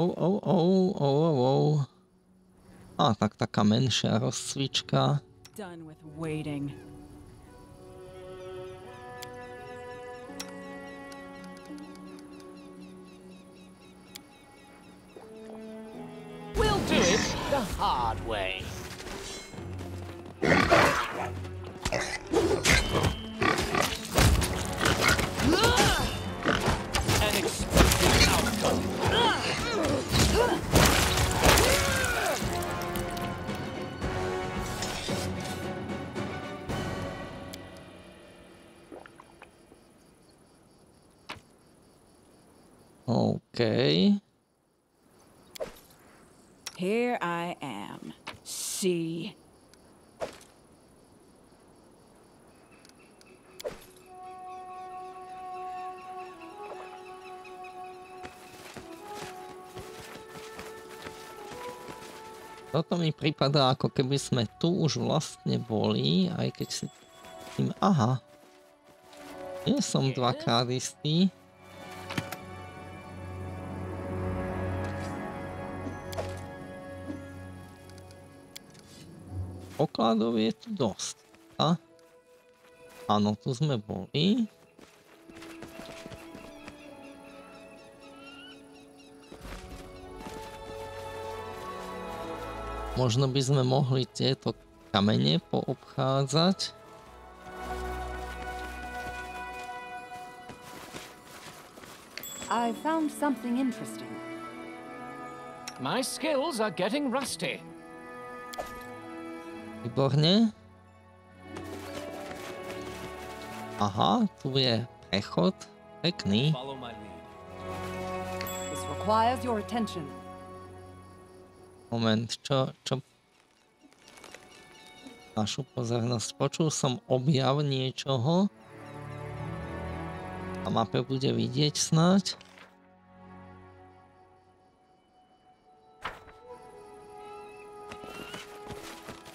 A: Oh, oh, oh, oh, oh, oh, oh, oh. A, tak taká menšia rozcvička.
C: Done with waiting.
B: We'll do it the hard way.
A: Toto mi prípada ako keby sme tu už vlastne boli, aj keď si tým... Aha. Nie som dvakrát istý. Pokladov je tu dosť. A? Áno, tu sme boli. Možno by sme mohli tieto kamene poobchádzať.
C: I found something interesting.
B: My skills are getting rusty.
A: Výborne. Aha, tu je prechod. Pekný.
C: This requires your attention.
A: Moment, čo, čo... Našu pozornosť. Počul som objav niečoho. Na mape bude vidieť snáď.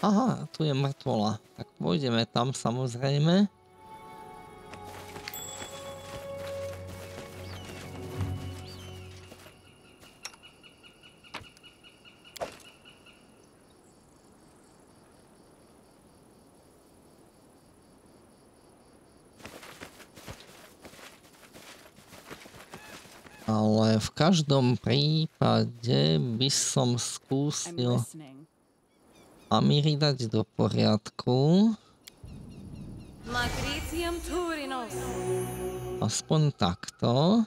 A: Aha, tu je mŕtvola. Tak pôjdeme tam samozrejme. Každom prípade by som skúsil. Amiri dať do poriadku. Aspoň takto.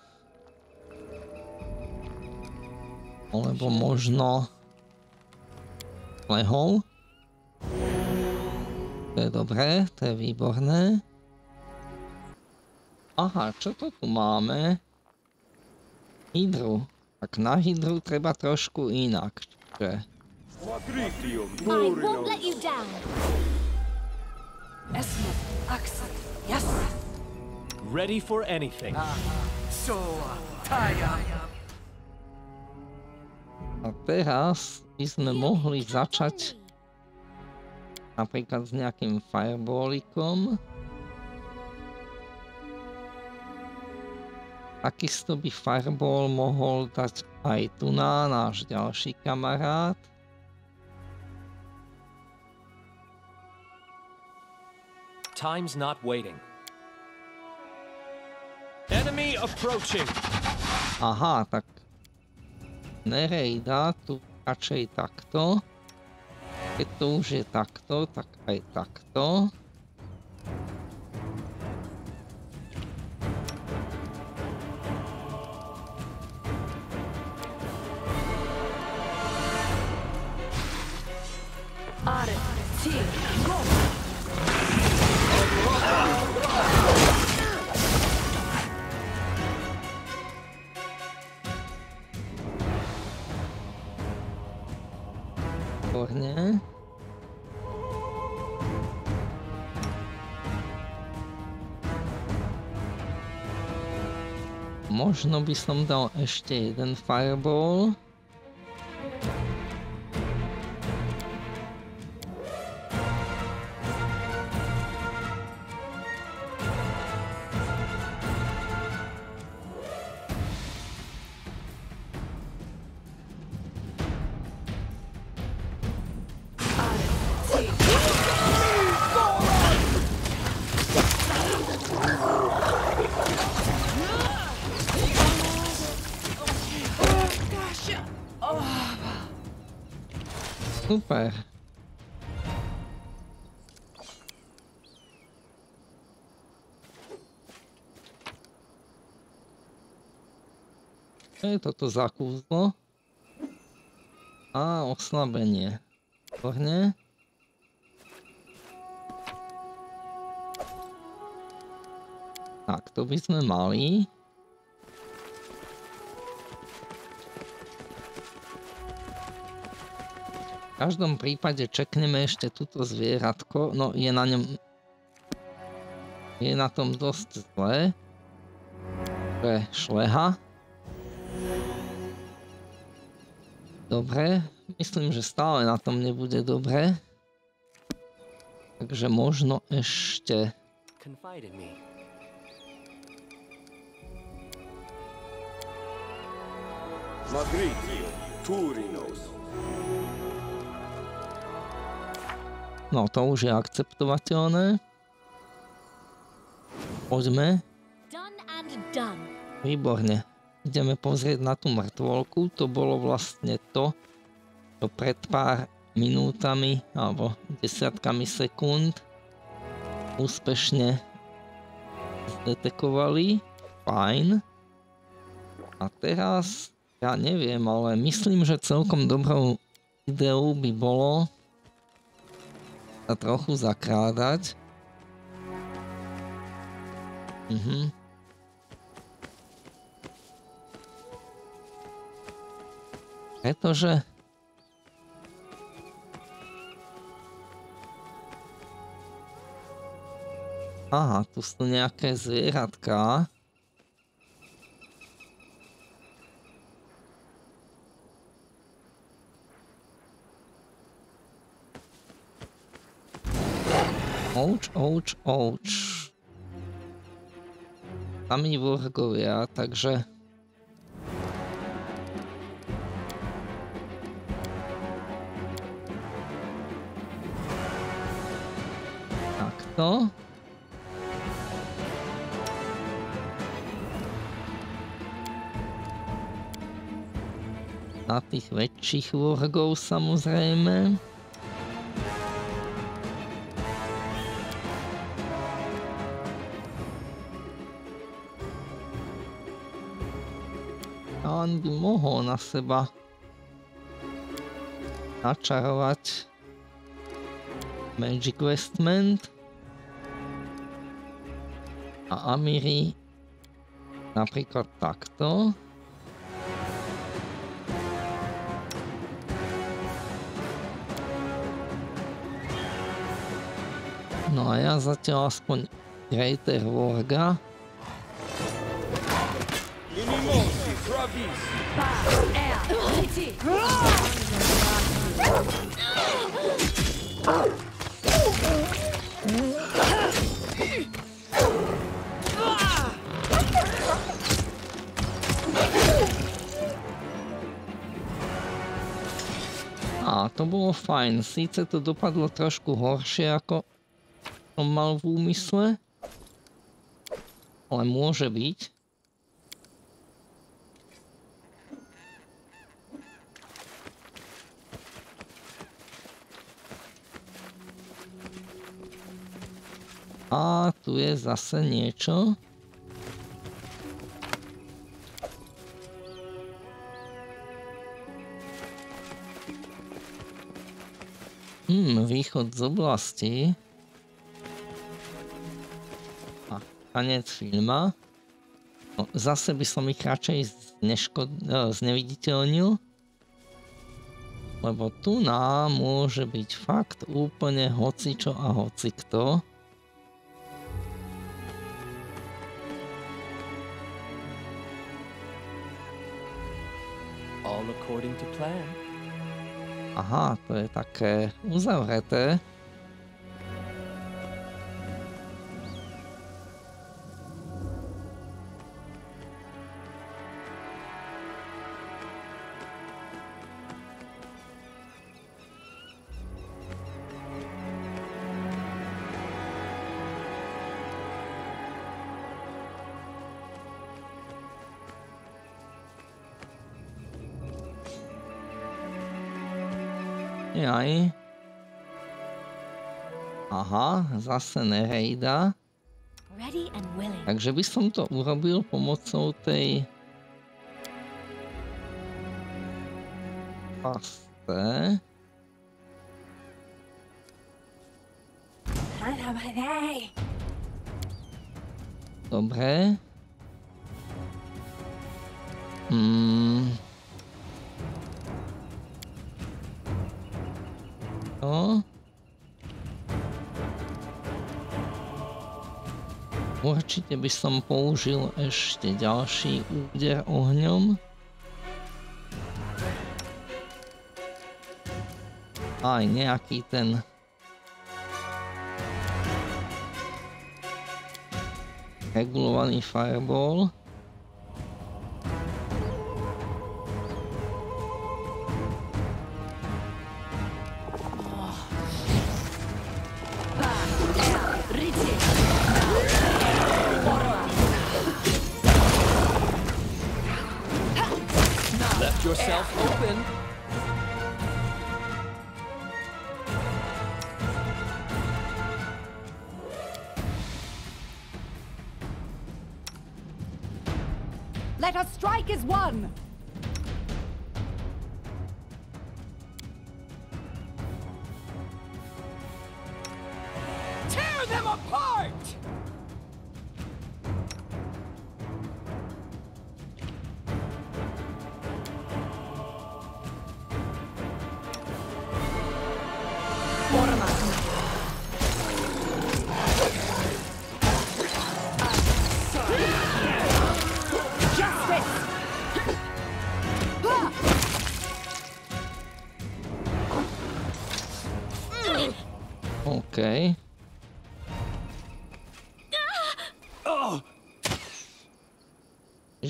A: Alebo možno lehol. To je dobré, to je výborné. Aha, čo to tu máme? Hydru. Tak na hydru treba trošku inak. Čiže.
G: Ready for anything. So.
A: A teraz by sme mohli začať napríklad s nejakým fireballikom. Takisto by fireball mohol dať aj tu na náš ďalší kamarát.
G: Time's not waiting. Enemy approaching.
A: Aha, tak Nerejda tu radšej takto. Keď to už je takto, tak aj takto. Možno by som dal ešte jeden fireball. Super. Čo je toto za kúzlo? A, oslabenie. Výborne. Tak, to by sme mali. Každom prípade čekneme ešte túto zvieratko. No, je na ňom... Je na tom dosť zlé. Pre šleha. Dobre, myslím, že stále na tom nebude dobre. Takže možno ešte...
D: Magritio, Turinos.
A: No, to už je akceptovateľné. Poďme. Výborne. Ideme pozrieť na tú mŕtvolku. To bolo vlastne to, čo pred pár minútami alebo desiatkami sekúnd úspešne zdetekovali. Fajn. A teraz, ja neviem, ale myslím, že celkom dobrou ideou by bolo sa trochu zakrádať. Mhm. Pretože Aha, tu sú nejaké zvieratka. Ouch, ouch, ouch. Sami vorgovia, takže... Takto. Na tých väčších vorgov samozrejme. On by mohol na seba načarovať Magic Vestment a Amiri napríklad takto. No a ja zatiaľ aspoň Greater Warga. A to bolo fajn. Síce to dopadlo trošku horšie ako som mal v úmysle. Ale môže byť. A tu je zase niečo. Hmm, východ z oblasti. A tanec filma. No, zase by som ich radšej zneškod... eh, zneviditeľnil. Lebo tu nám môže byť fakt úplne hocičo a hocikto. Aha, to je také uzavreté. Zase
E: willing.
A: Takže by som to urobil pomocou tej paste. Dobre. Hmm. Určite by som použil ešte ďalší úder ohňom. Aj nejaký ten regulovaný fireball.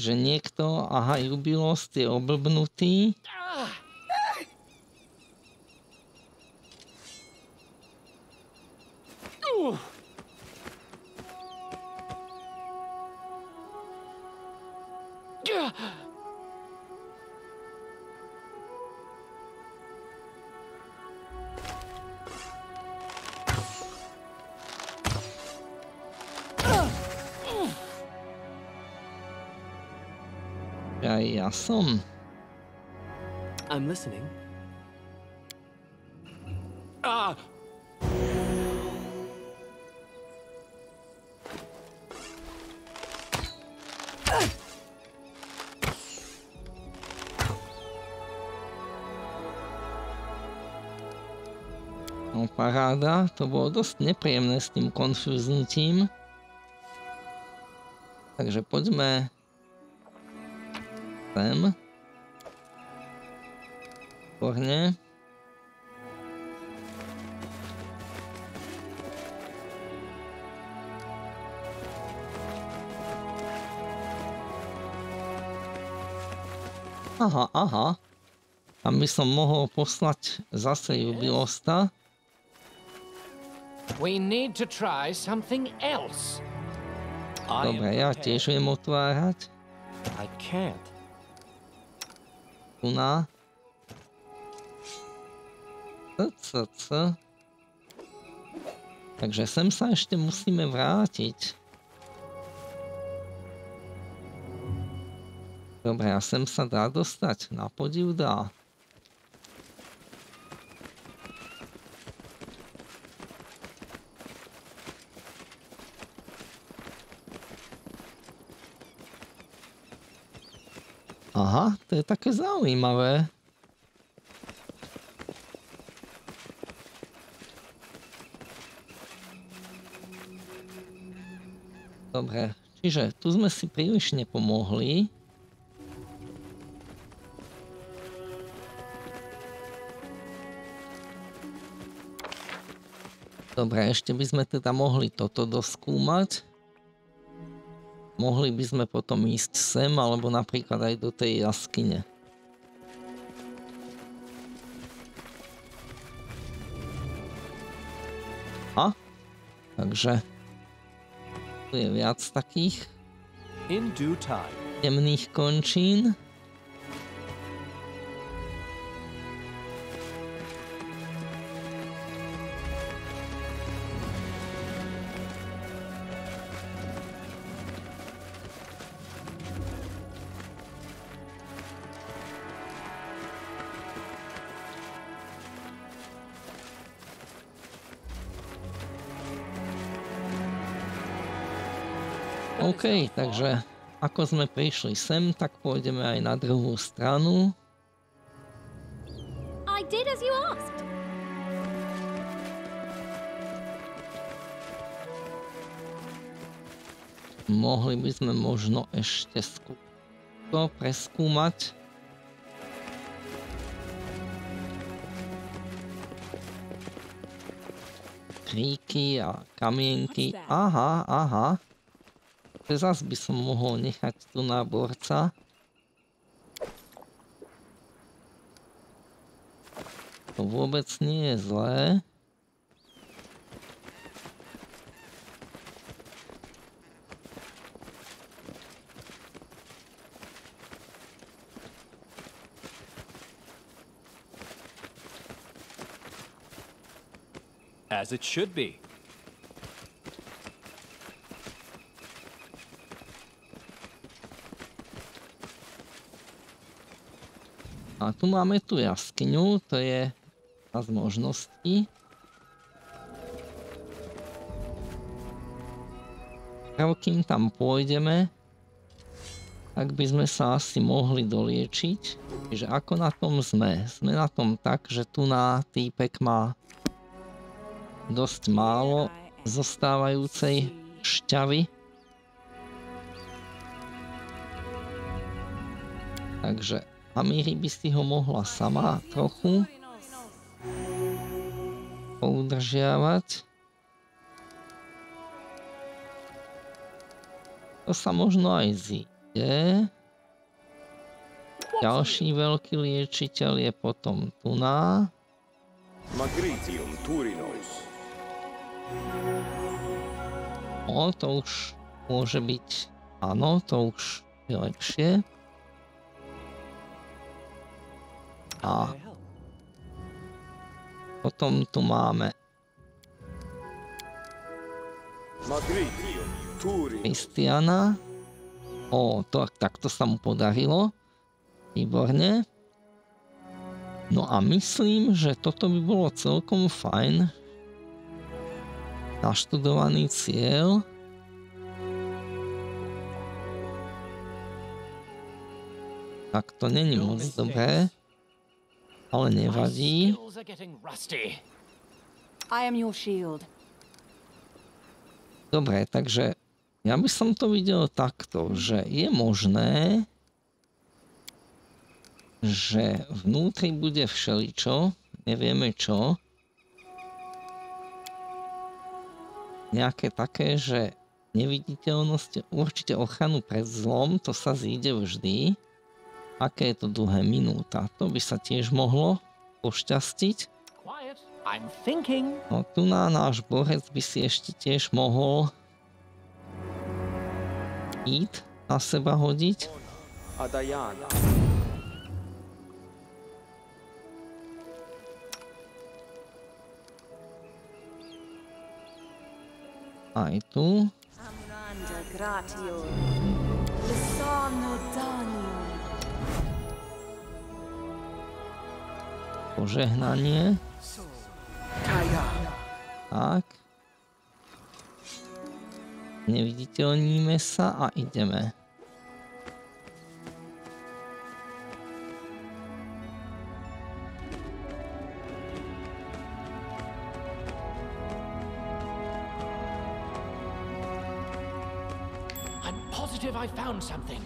A: Že niekto, aha, Jubilos je oblbnutý. Paráda, to bolo dosť nepríjemné s tým konfúznutím. Takže poďme sem. Výborne. Aha, aha. Tam by som mohol poslať zase jubilosta.
B: We need to try something else.
A: Dobre, ja tiež viem otvárať.
G: I can't.
A: Tu na. C, c, c. Takže sem sa ešte musíme vrátiť. Dobre, a sem sa dá dostať? Na podiv dá. Aha, to je také zaujímavé. Dobre, čiže tu sme si príliš nepomohli. Dobre, ešte by sme teda mohli toto doskúmať. Mohli by sme potom ísť sem, alebo napríklad aj do tej jaskyne. A? Takže... Tu je viac takých temných končín. OK, takže ako sme prišli sem, tak pôjdeme aj na druhú stranu.
E: I did as you asked.
A: Mohli by sme možno ešte skú- to preskúmať. Kríky a kamienky. Aha, aha. Zas by som mohol nechať tu na. To vôbec nie je zlé.
G: As it should be.
A: A tu máme tú jaskyňu, to je jedna z možností. Kým tam pôjdeme, tak by sme sa asi mohli doliečiť. Čiže ako na tom sme? Sme na tom tak, že tu na týpek má dosť málo zostávajúcej šťavy. Takže Amiri by si ho mohla sama trochu poudržiavať. To sa možno aj zíde. Ďalší veľký liečiteľ je potom Tuná.
D: Magritium.
A: O, to už môže byť... Áno, to už je lepšie. A potom tu máme. Kristiana. O, to, tak to sa mu podarilo. Výborne. No a myslím, že toto by bolo celkom fajn. Naštudovaný cieľ. Tak to není moc dobré. Ale nevadí. Dobre, takže ja by som to videl takto, že je možné, že vnútri bude všeličo, nevieme čo. Nejaké také, že neviditeľnosť, určite ochranu pred zlom, to sa zíde vždy. Aké je to dlhé minúta, to by sa tiež mohlo pošťastiť. No tu na náš borec by si ešte tiež mohol hit na seba hodiť. Aj tu.
C: Amranda gratio. Lisano danio.
A: Požehnanie.
D: Kaya.
A: Tak. Neviditeľníme sa a ideme.
B: I'm positive I found something.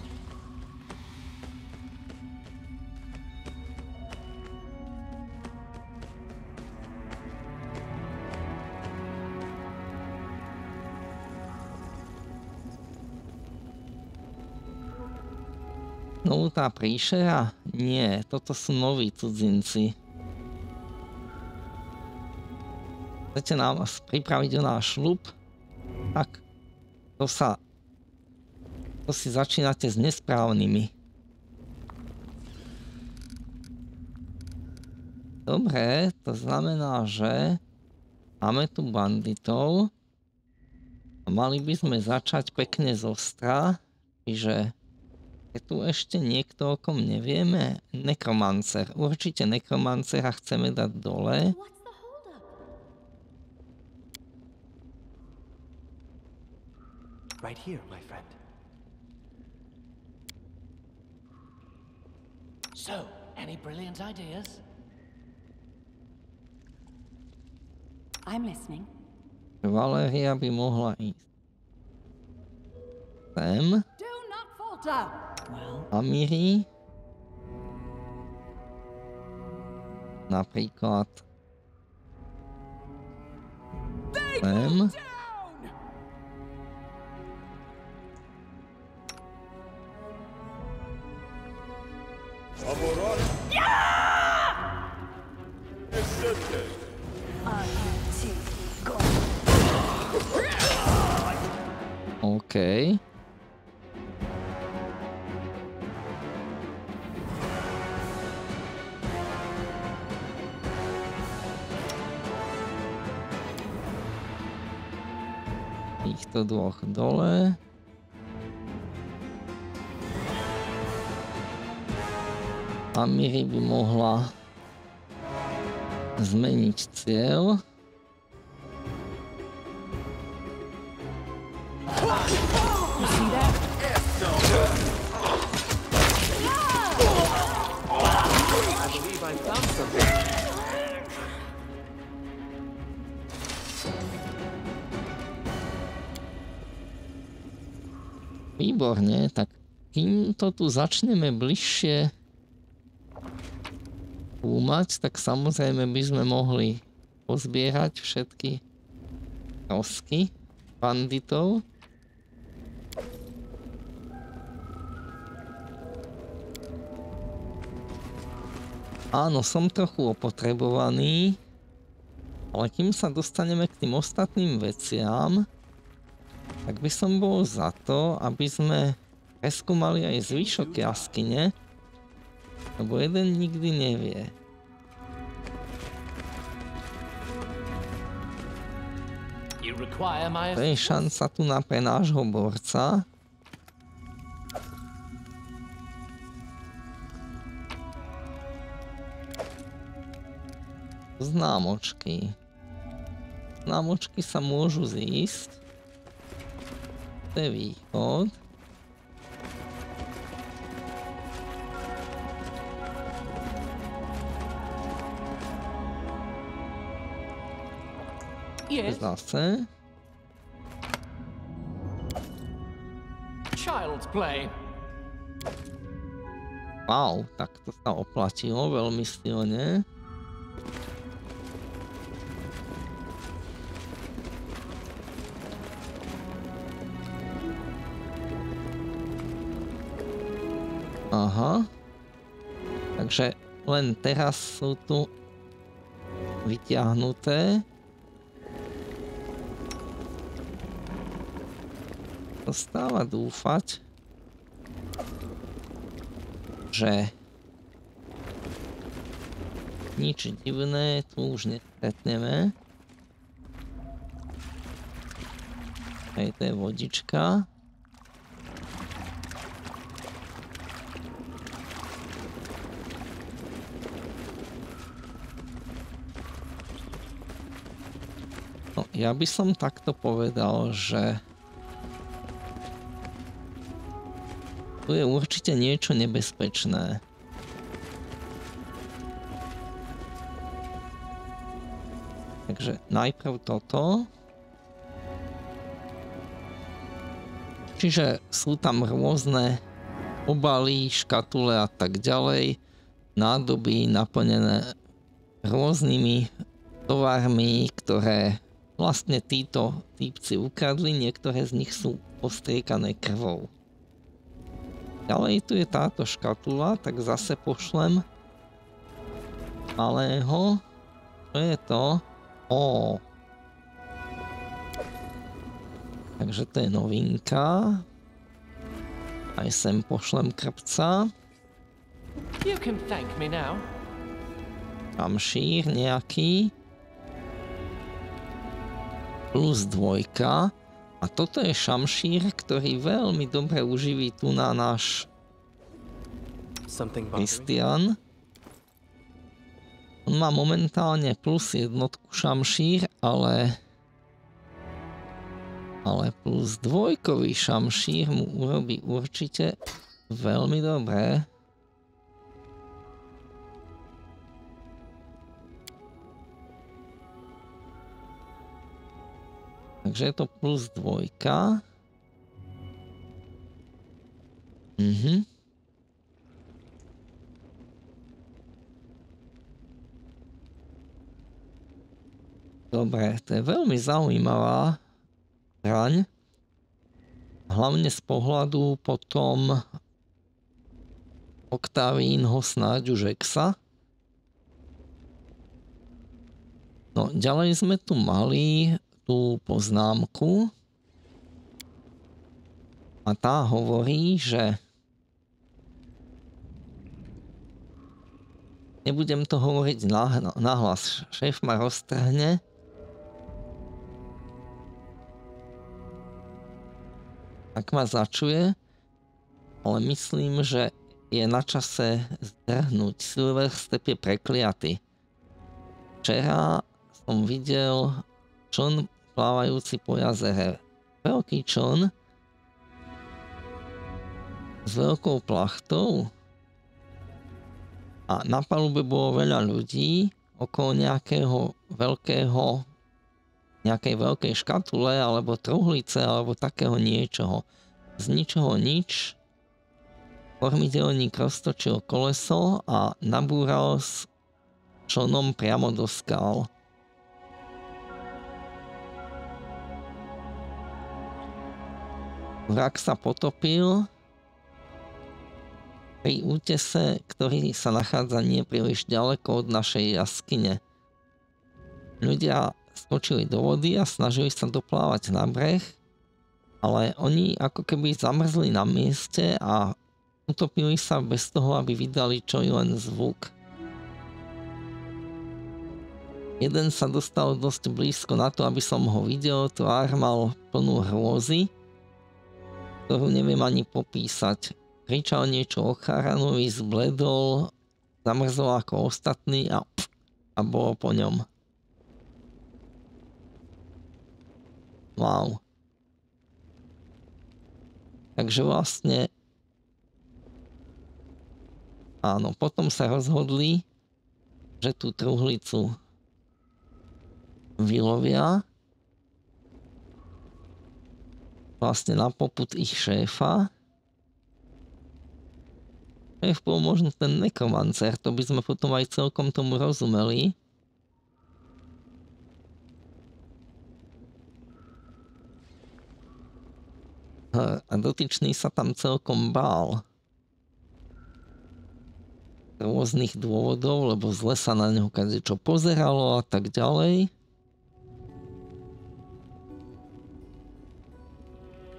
A: Znovu tá príšera? Nie, toto sú noví cudzinci. Chcete nám pripraviť o náš šľub? Tak, to sa... To si začínate s nesprávnymi. Dobre, to znamená, že máme tu banditov mali by sme začať pekne zostra, čiže je tu ešte niekto, o kom nevieme? Nekromancer. Určite nekromancera chceme dať dole.
G: Right here, my friend.
B: So, any brilliant ideas?
C: I'm listening.
A: Valéria by mohla ísť. Sem.
C: Do not falter. Well,
A: Amiri. Napríklad. Sem.
D: Amorat. Excepte.
A: OK. Týchto dvoch dole. Amiri by mohla zmeniť cieľ. Výborne, tak kým to tu začneme bližšie skúmať, tak samozrejme by sme mohli pozbierať všetky kosky banditov. Áno, som trochu opotrebovaný, ale kým sa dostaneme k tým ostatným veciam, tak by som bol za to, aby sme preskúmali aj zvyšok jaskyne, lebo jeden nikdy nevie. To je šanca tu na pre nášho borca. Známočky. Známočky sa môžu zísť. To je východ.
B: Yes,
A: Zase.
B: child's play.
A: Wow, tak to sa oplatilo veľmi silne. Aha. Takže len teraz sú tu vyťahnuté. Zostáva dúfať, že nič divné tu už nestretneme. Hej, to je vodička. No, ja by som takto povedal, že tu je určite niečo nebezpečné. Takže najprv toto. Čiže sú tam rôzne obaly, škatule a tak ďalej, nádoby naplnené rôznymi tovarmi, ktoré vlastne títo týpci ukradli, niektoré z nich sú postriekané krvou. Ďalej tu je táto škatula, tak zase pošlem malého. Čo je to? Ó. Takže to je novinka. Aj sem pošlem krpca.
B: You can thank me now.
A: Tam šír nejaký. Plus dvojka. A toto je šamšír, ktorý veľmi dobre uživí tu na náš? Christian. On má momentálne plus jednotku šamšír, ale Ale plus dvojkový šamšír mu urobí určite veľmi dobré. Takže je to plus dvojka. Mhm. Dobre, to je veľmi zaujímavá hraň. Hlavne z pohľadu potom Oktávínho snáď už Exa. No, ďalej sme tu mali tú poznámku a tá hovorí, že nebudem to hovoriť nahlas. Šéf ma roztrhne. Ak ma začuje, ale myslím, že je na čase zdrhnúť. Silver Step je prekliaty. Včera som videl čln plávajúci po jazere. Veľký čln s veľkou plachtou a na palube bolo veľa ľudí okolo nejakého veľkého nejakej veľkej škatule alebo truhlice alebo takého niečoho. Z ničoho nič kormidelník roztočil koleso a nabúral s člnom priamo do skal. Vrak sa potopil pri útese, ktorý sa nachádza nie príliš ďaleko od našej jaskyne. Ľudia skočili do vody a snažili sa doplávať na breh, ale oni ako keby zamrzli na mieste a utopili sa bez toho, aby vydali čo i len zvuk. Jeden sa dostal dosť blízko na to, aby som ho videl, tvár mal plnú hrôzy, ktorú neviem ani popísať. Kričal niečo o Charanovi, zbledol, zamrzol ako ostatný a, a bolo po ňom. Wow. Takže vlastne áno, potom sa rozhodli, že tú truhlicu vylovia vlastne na poput ich šéfa. Šéf bol možno ten nekromancer, to by sme potom aj celkom tomu rozumeli. a dotyčný sa tam celkom bál. Rôznych dôvodov, lebo zle sa na neho čo pozeralo a tak ďalej.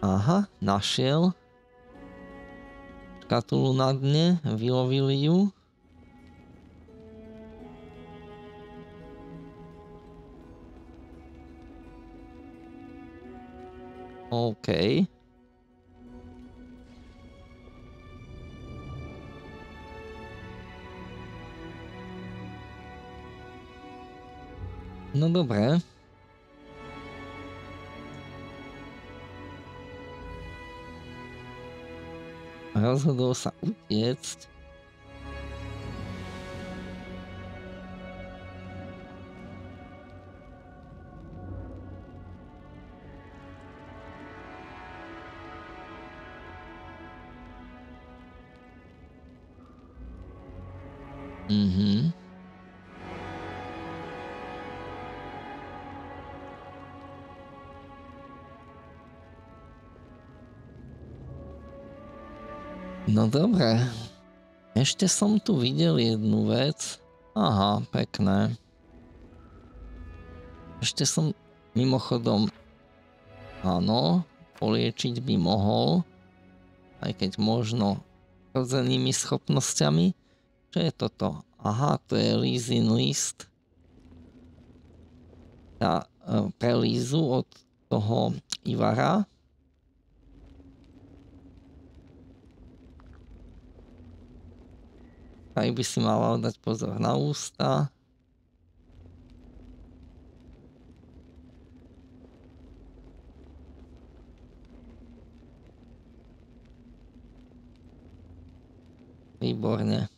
A: Aha, našiel škatulu na dne, vylovili ju. OK. No dobré. Rozhodol sa utiecť. Mhm. No dobre. Ešte som tu videl jednu vec. Aha, pekné. Ešte som mimochodom... Áno, poliečiť by mohol. Aj keď možno rodzenými schopnosťami. Čo je toto? Aha, to je leasing list. Tá, e, prelízu od toho Ivara. Aj by si mala dať pozor na ústa. Výborne.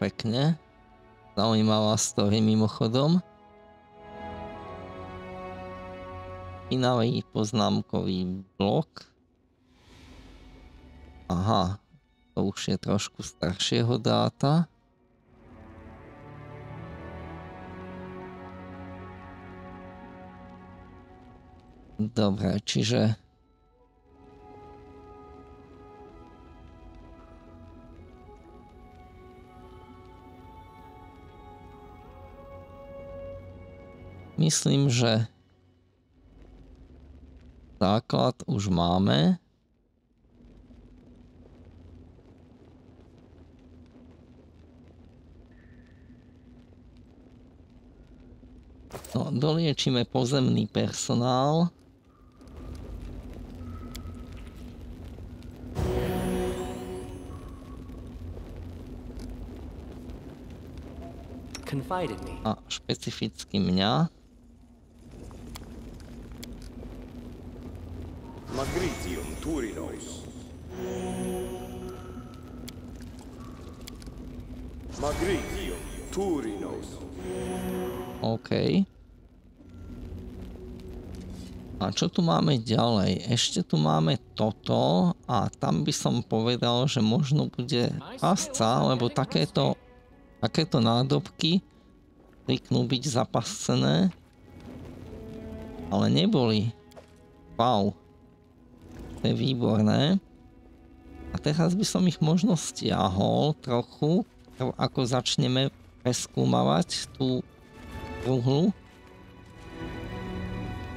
A: Pekne. Zaujímavá story mimochodom. Finavý poznámkový blok. Aha, to už je trošku staršieho dáta. Dobre, čiže myslím, že základ už máme. No, doliečíme pozemný personál. A špecificky mňa. Magritium Turinos. Magritium Turinos. OK. A čo tu máme ďalej? Ešte tu máme toto a tam by som povedal, že možno bude pasca, lebo takéto, takéto nádobky zvyknú byť zapascené, ale neboli. Wow. To je výborné. A teraz by som ich možno stiahol trochu, ako začneme preskúmavať tú ruhlu.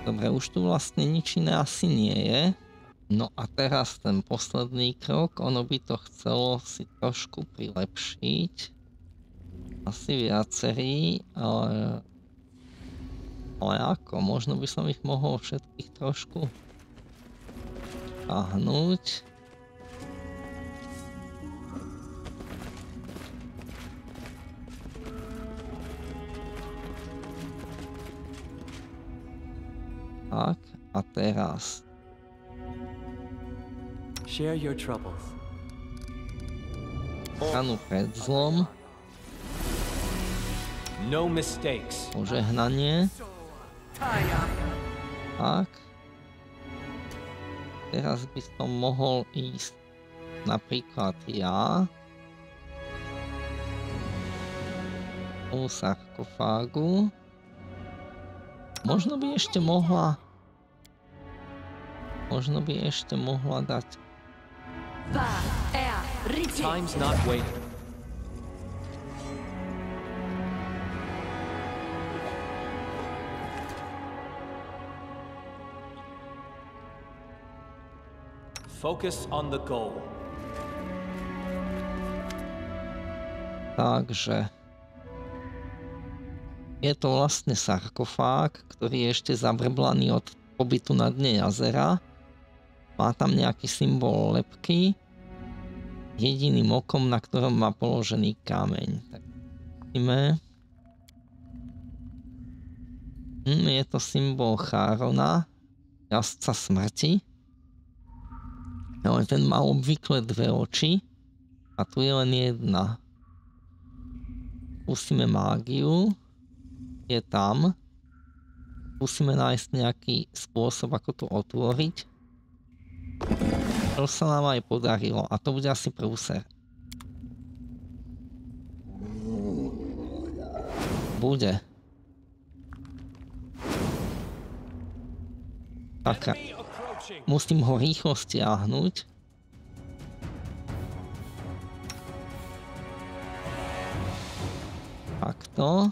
A: Dobre, už tu vlastne nič iné asi nie je. No a teraz ten posledný krok, ono by to chcelo si trošku prilepšiť. Asi viacerí, ale... Ale ako? Možno by som ich mohol všetkých trošku Ahnuť. Tak, a teraz.
G: Share your troubles.
A: Stranu pred zlom.
G: No mistakes.
A: Požehnanie. Tak. Teraz by som mohol ísť napríklad ja u sarkofágu. Možno by ešte mohla možno by ešte mohla dať
G: Time's not waiting. Focus on the goal.
A: Takže je to vlastne sarkofág, ktorý je ešte zabrblaný od pobytu na dne jazera. Má tam nejaký symbol lepky, jediným okom, na ktorom má položený kameň. Tak vidíme. Hm, je to symbol Charona, jazdca smrti. Ale ten mal obvykle dve oči a tu je len jedna. Pustíme mágiu, je tam. Musíme nájsť nejaký spôsob, ako to otvoriť. To sa nám aj podarilo a to bude asi prúser. Bude.
G: Taká
A: musím ho rýchlo stiahnuť. Takto.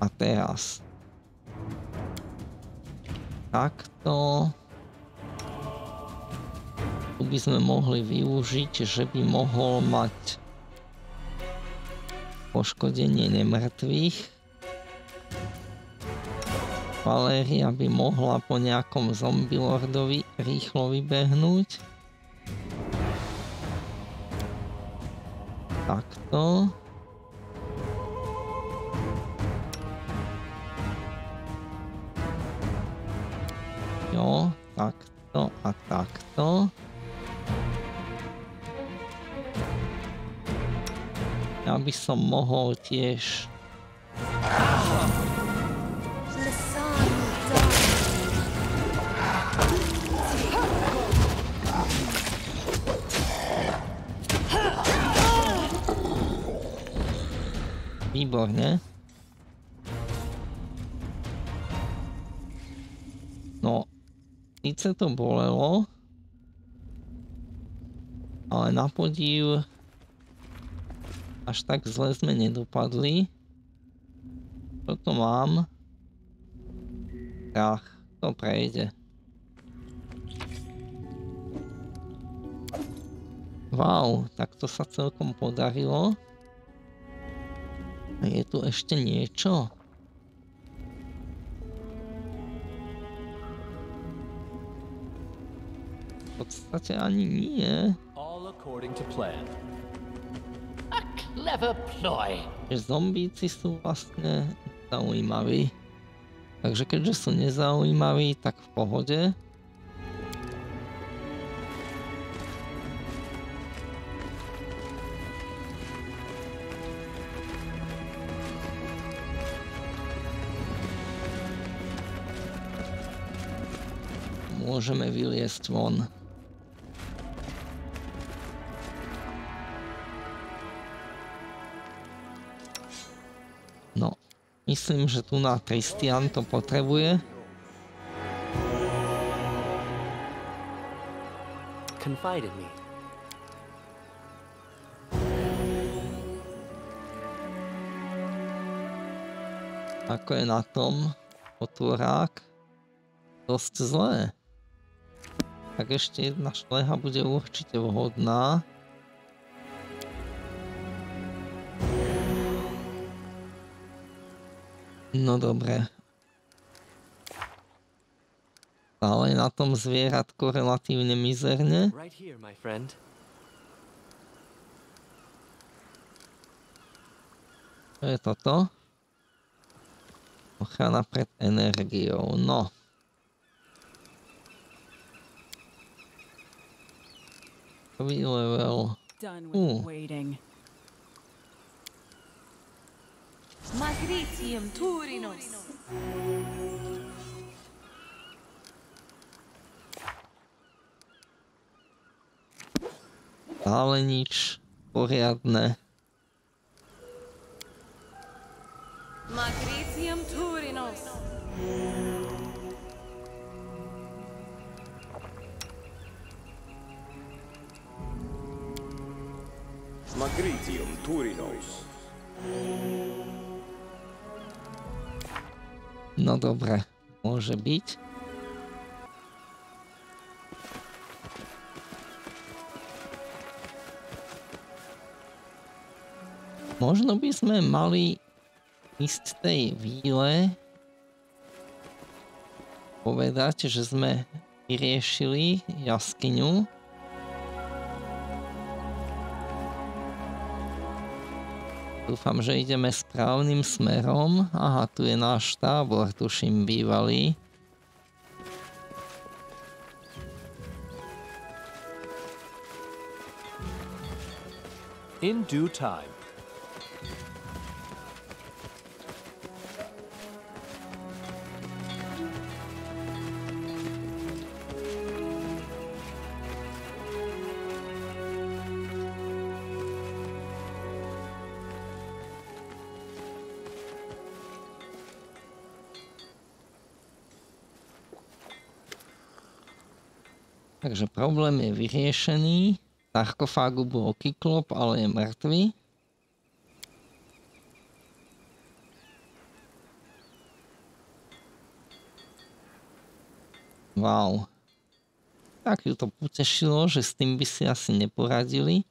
A: A teraz. Takto. Tu by sme mohli využiť, že by mohol mať poškodenie nemrtvých. Valéria by mohla po nejakom zombilordovi rýchlo vybehnúť. Takto. Jo, takto a takto. Ja by som mohol tiež Výborne. No, síce to bolelo, ale na podiv až tak zle sme nedopadli. Toto mám. Ach, to prejde. Wow, tak to sa celkom podarilo. A je tu ešte niečo? V podstate ani nie.
G: All according to plan.
B: A clever ploy.
A: Že zombíci sú vlastne zaujímaví. Takže keďže sú nezaujímaví, tak v pohode. Môžeme vyliesť von. No, myslím, že tu na Tristian to potrebuje.
F: Confide in me.
A: Ako je na tom otvorák? Dosť zlé. Tak ešte jedna šleha bude určite vhodná. No dobre. Ale na tom zvieratko relatívne mizerne.
F: Right here, my friend.
A: Čo je toto? Ochrana pred energiou, no. Prvý level.
H: Done with
A: Ooh.
H: waiting. Magritium Turinos.
A: Ale nič poriadne.
H: Magritium
D: Magritium Turinos.
A: No dobre, môže byť. Možno by sme mali ísť tej výle povedať, že sme vyriešili jaskyňu. Dúfam, že ideme správnym smerom. Aha, tu je náš tábor, tuším, bývalý.
G: In due time.
A: Takže problém je vyriešený. Sarkofágu bol kyklop, ale je mŕtvý. Wow. Tak ju to potešilo, že s tým by si asi neporadili.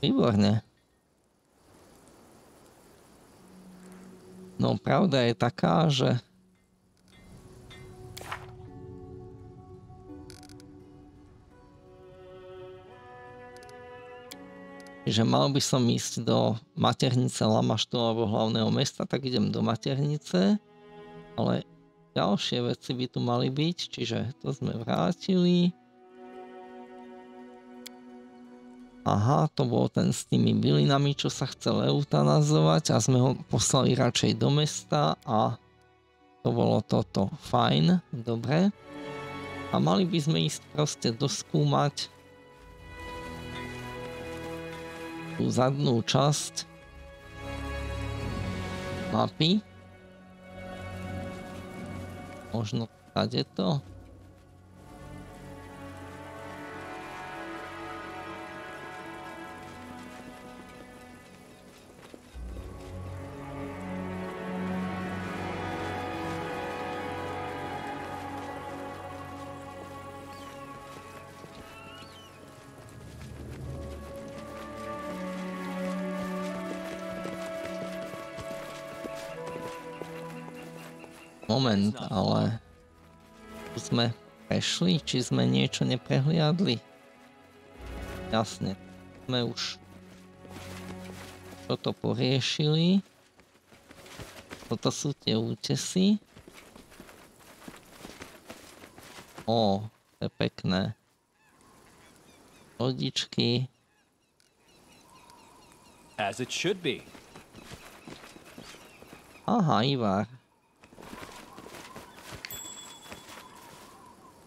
A: Výborne. No pravda je taká, že že mal by som ísť do maternice Lamaštu alebo hlavného mesta, tak idem do maternice, ale ďalšie veci by tu mali byť, čiže to sme vrátili. Aha, to bol ten s tými bylinami, čo sa chcel eutanazovať a sme ho poslali radšej do mesta a to bolo toto. Fajn, dobre. A mali by sme ísť proste doskúmať tú zadnú časť mapy. Možno tady to. Moment, ale sme prešli, či sme niečo neprehliadli. Jasne, sme už toto poriešili. Toto sú tie útesy. Ó, to je pekné. Lodičky.
G: As it should be.
A: Aha, Ivar.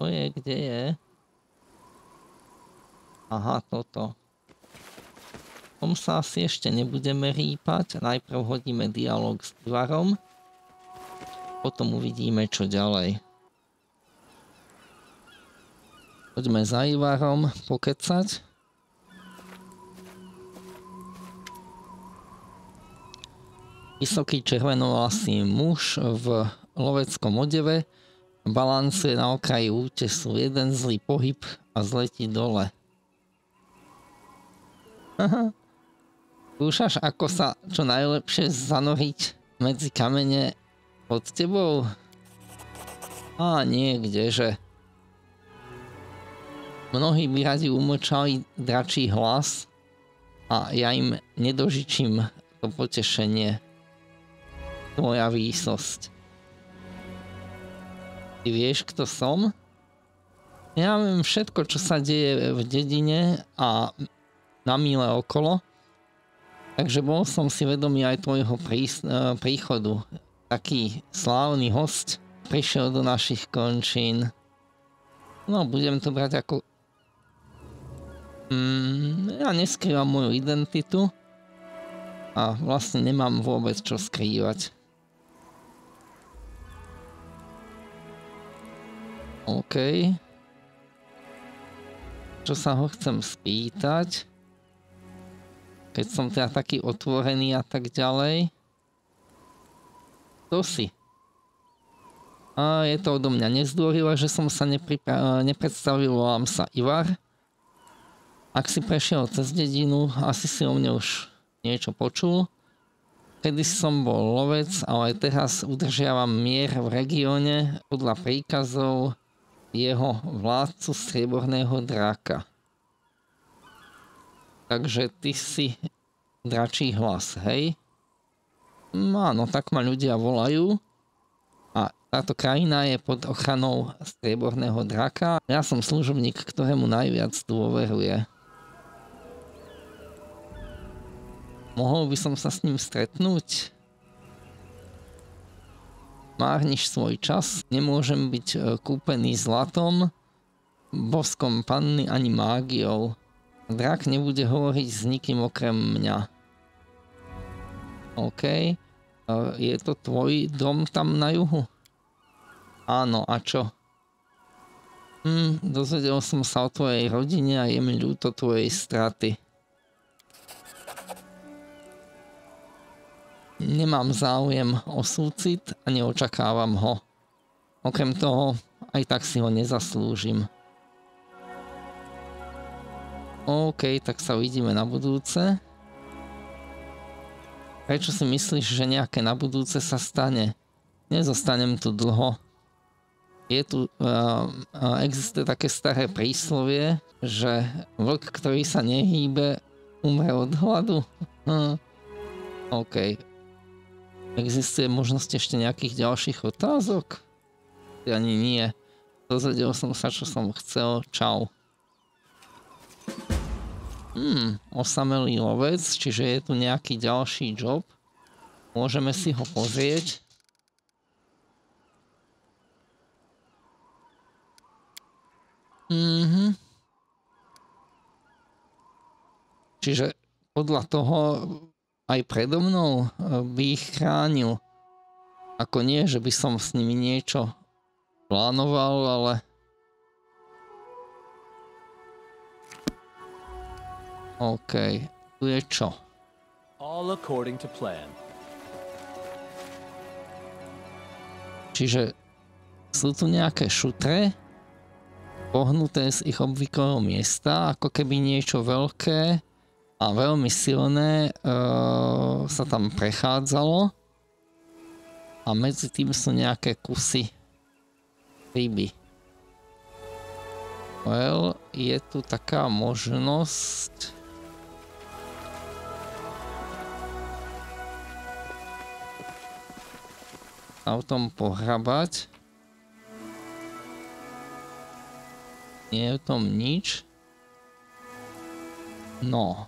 A: Je, kde je? Aha, toto. Tom sa asi ešte nebudeme rýpať. Najprv hodíme dialog s Ivarom. Potom uvidíme, čo ďalej. Poďme za Ivarom pokecať. Vysoký červenovlasý muž v loveckom odeve balancuje na okraji útesu. Jeden zlý pohyb a zletí dole. Skúšaš, ako sa čo najlepšie zanoriť medzi kamene pod tebou? A niekde, že mnohí by radi umlčali dračí hlas a ja im nedožičím to potešenie. Tvoja výsosť. Ty vieš, kto som? Ja viem všetko, čo sa deje v dedine a na míle okolo. Takže bol som si vedomý aj tvojho prís- e, príchodu. Taký slávny host prišiel do našich končín. No, budem to brať ako... Mm, ja neskrývam moju identitu a vlastne nemám vôbec čo skrývať. OK. Čo sa ho chcem spýtať? Keď som teda taký otvorený a tak ďalej. To si. A je to odo mňa nezdôrila, že som sa nepredstavil, volám sa Ivar. Ak si prešiel cez dedinu, asi si o mne už niečo počul. Kedy som bol lovec, ale teraz udržiavam mier v regióne podľa príkazov jeho vládcu strieborného dráka. Takže ty si dračí hlas, hej? No áno, tak ma ľudia volajú. A táto krajina je pod ochranou strieborného draka. Ja som služobník, ktorému najviac dôveruje. Mohol by som sa s ním stretnúť? Márniš svoj čas, nemôžem byť e, kúpený zlatom, boskom panny ani mágiou. Drak nebude hovoriť s nikým okrem mňa. OK. je to tvoj dom tam na juhu? Áno, a čo? Hm, dozvedel som sa o tvojej rodine a je mi ľúto tvojej straty. Nemám záujem o súcit a neočakávam ho. Okrem toho, aj tak si ho nezaslúžim. OK, tak sa uvidíme na budúce. Prečo si myslíš, že nejaké na budúce sa stane? Nezostanem tu dlho. Je tu, uh, uh, existuje také staré príslovie, že vlk, ktorý sa nehýbe, umre od hladu. Hm. OK. Existuje možnosť ešte nejakých ďalších otázok? Ani nie. Dozvedel som sa, čo som chcel. Čau. Hmm, osamelý lovec, čiže je tu nejaký ďalší job. Môžeme si ho pozrieť. Mhm. Čiže podľa toho aj predo mnou eh, by ich chránil. Ako nie, že by som s nimi niečo plánoval, ale OK, tu je čo?
G: All according to plan.
A: Čiže sú tu nejaké šutre, pohnuté z ich obvyklého miesta, ako keby niečo veľké a veľmi silné uh, sa tam prechádzalo a medzi tým sú nejaké kusy ryby. Well, je tu taká možnosť sa o tom pohrabať. Nie je v tom nič. No.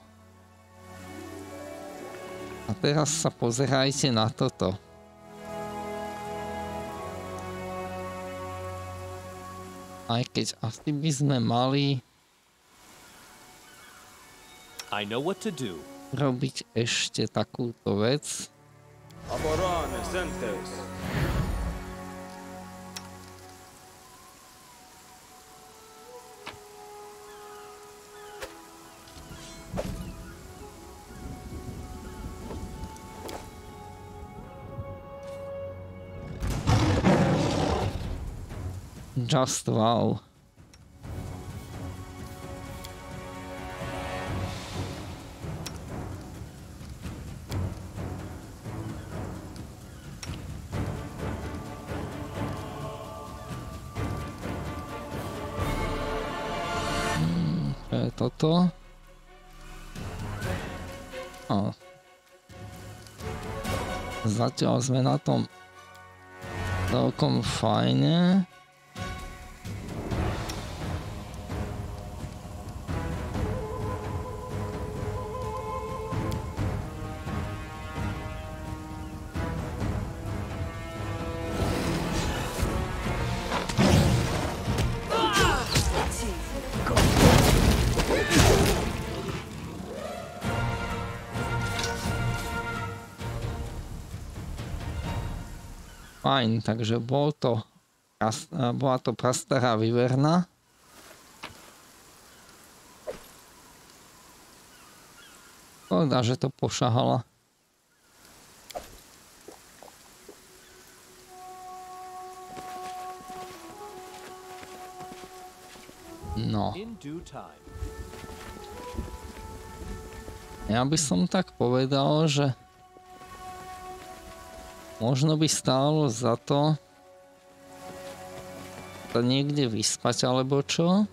A: A teraz sa pozerajte na toto. Aj keď asi by sme mali
G: I know what to do.
A: robiť ešte takúto vec.
D: Aborane, Sentes.
A: Just wow. Toto? A. Zatiaľ sme na tom celkom fajne. Fajn, takže bol to, bola to prastará vyverna. Škoda, že to pošahala. No, ja by som tak povedal, že možno by stálo za to sa niekde vyspať alebo čo.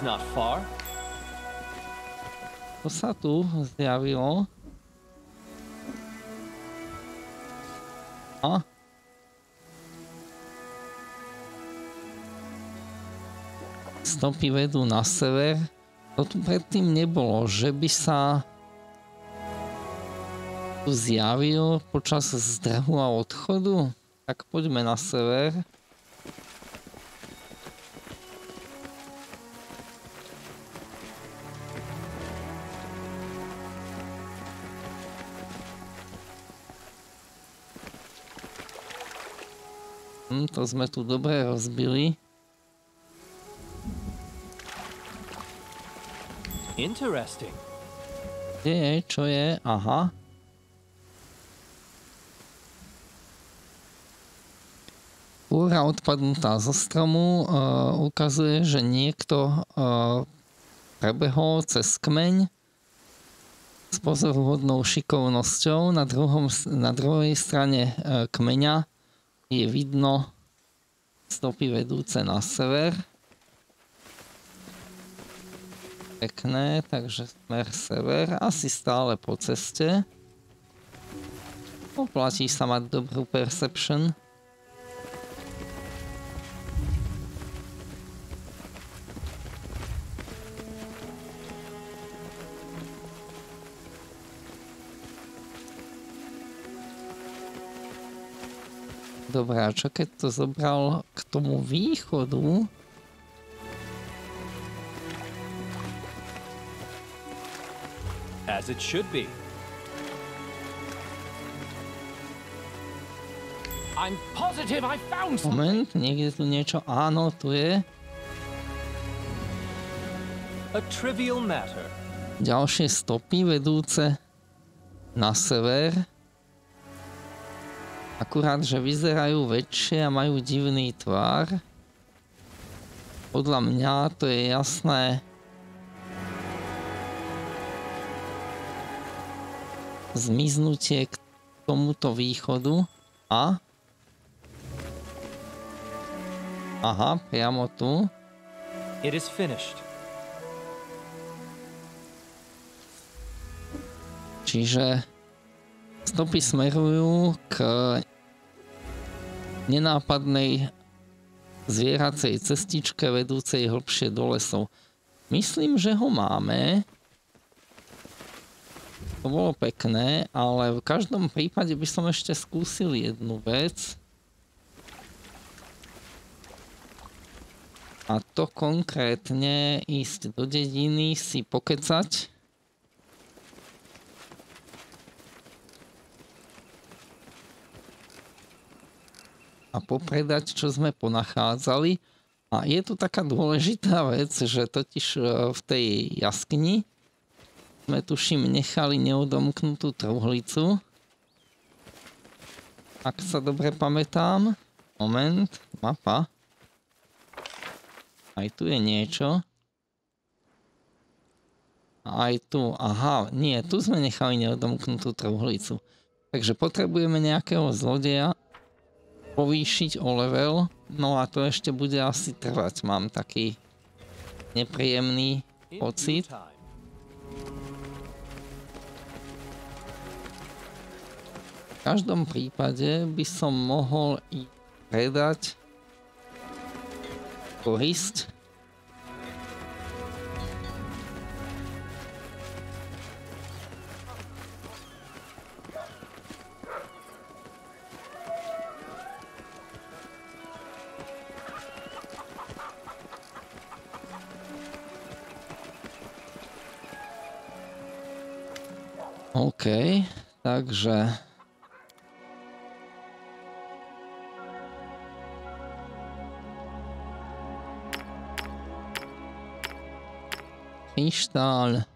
G: Is not far.
A: To sa tu zjavilo. A? Stopy vedú na sever. To tu predtým nebolo, že by sa tu zjavil počas zdrhu a odchodu. Tak poďme na sever. Hm, to sme tu dobre rozbili.
G: Interesting.
A: Kde je? Čo je? Aha. Kúra odpadnutá zo stromu uh, ukazuje, že niekto uh, prebehol cez kmeň s pozoruhodnou šikovnosťou. Na, druhom, na druhej strane uh, kmeňa je vidno stopy vedúce na sever. Pekné, takže smer sever, asi stále po ceste. Oplatí sa mať dobrú perception. Dobre, a čo keď to zobral k tomu východu?
G: As it should be.
B: I'm positive I found.
A: Moment, niekde tu niečo... Áno, tu je.
G: A trivial matter.
A: Ďalšie stopy vedúce na sever. Akurát, že vyzerajú väčšie a majú divný tvar. Podľa mňa to je jasné. Zmiznutie k tomuto východu. A? Aha, priamo tu.
G: It is finished.
A: Čiže stopy smerujú k nenápadnej zvieracej cestičke vedúcej hlbšie do lesov. Myslím, že ho máme. To bolo pekné, ale v každom prípade by som ešte skúsil jednu vec. A to konkrétne ísť do dediny, si pokecať a popredať, čo sme ponachádzali. A je tu taká dôležitá vec, že totiž e, v tej jaskyni sme tuším nechali neodomknutú truhlicu. Ak sa dobre pamätám. Moment, mapa. Aj tu je niečo. Aj tu, aha, nie, tu sme nechali neodomknutú truhlicu. Takže potrebujeme nejakého zlodeja, povýšiť o level, no a to ešte bude asi trvať, mám taký nepríjemný pocit. V každom prípade by som mohol i predať korisť OK, takže... Kryštál.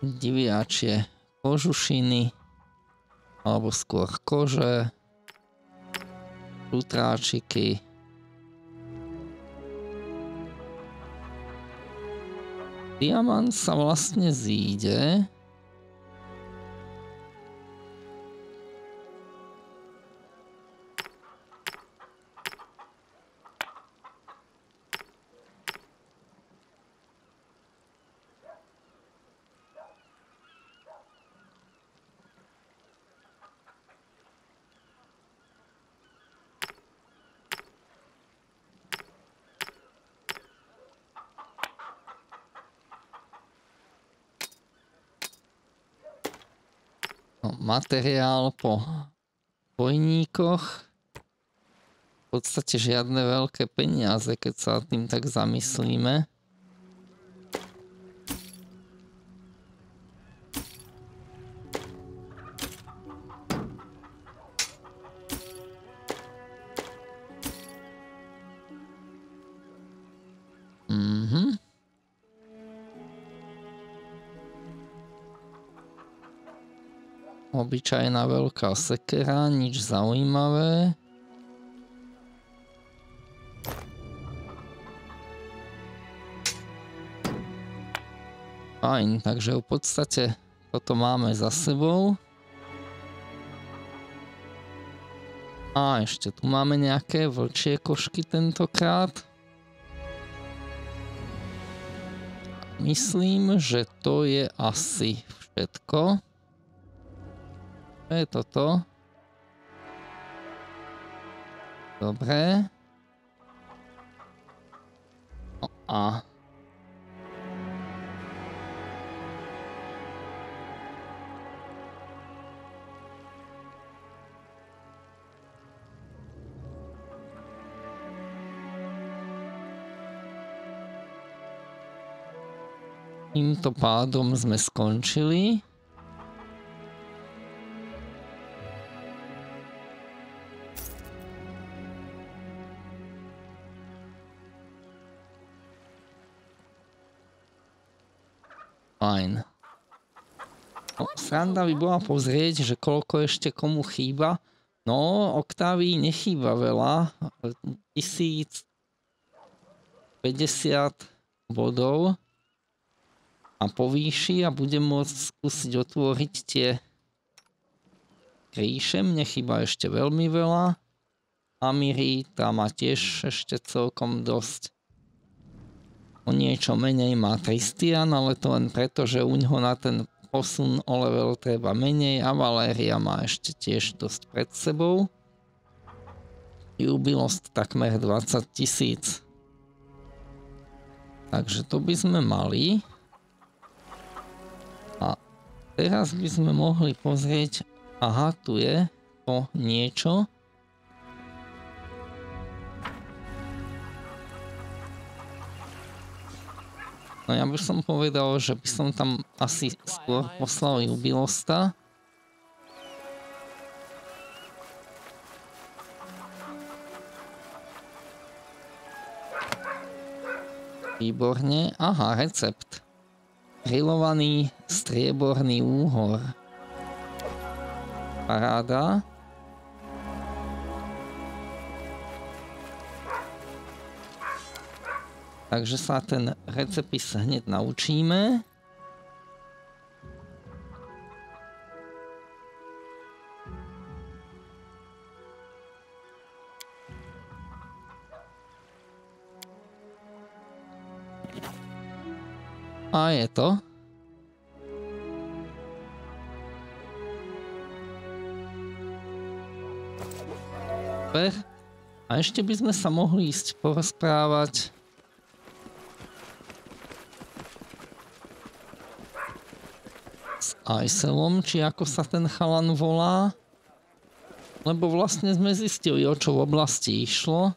A: Diviačie kožušiny alebo skôr kože Lutráčiky. Diamant sa vlastne zíde. Materiál po bojníkoch. V podstate žiadne veľké peniaze, keď sa tým tak zamyslíme. Obyčajná veľká sekera, nič zaujímavé. Fajn, takže v podstate toto máme za sebou. A ešte tu máme nejaké vlčie košky tentokrát. Myslím, že to je asi všetko. Je toto? Dobre. No a... Týmto pádom sme skončili. Sranda by bola pozrieť, že koľko ešte komu chýba. No, Octavii nechýba veľa. 1050 bodov a povýši a budem môcť skúsiť otvoriť tie kríše. Mne chýba ešte veľmi veľa. Amiri, tá má tiež ešte celkom dosť. O niečo menej má Tristian, ale to len preto, že u ňoho na ten posun o level treba menej a Valéria má ešte tiež dosť pred sebou. Jubilost takmer 20 tisíc. Takže to by sme mali. A teraz by sme mohli pozrieť, aha, tu je to niečo. No ja by som povedal, že by som tam asi skôr poslal jubilosta. Výborne. Aha, recept. Grilovaný strieborný úhor. Paráda. Takže sa ten recepis hneď naučíme. A je to. Super. A ešte by sme sa mohli ísť porozprávať Ajselom, či ako sa ten chalan volá. Lebo vlastne sme zistili, o čo v oblasti išlo.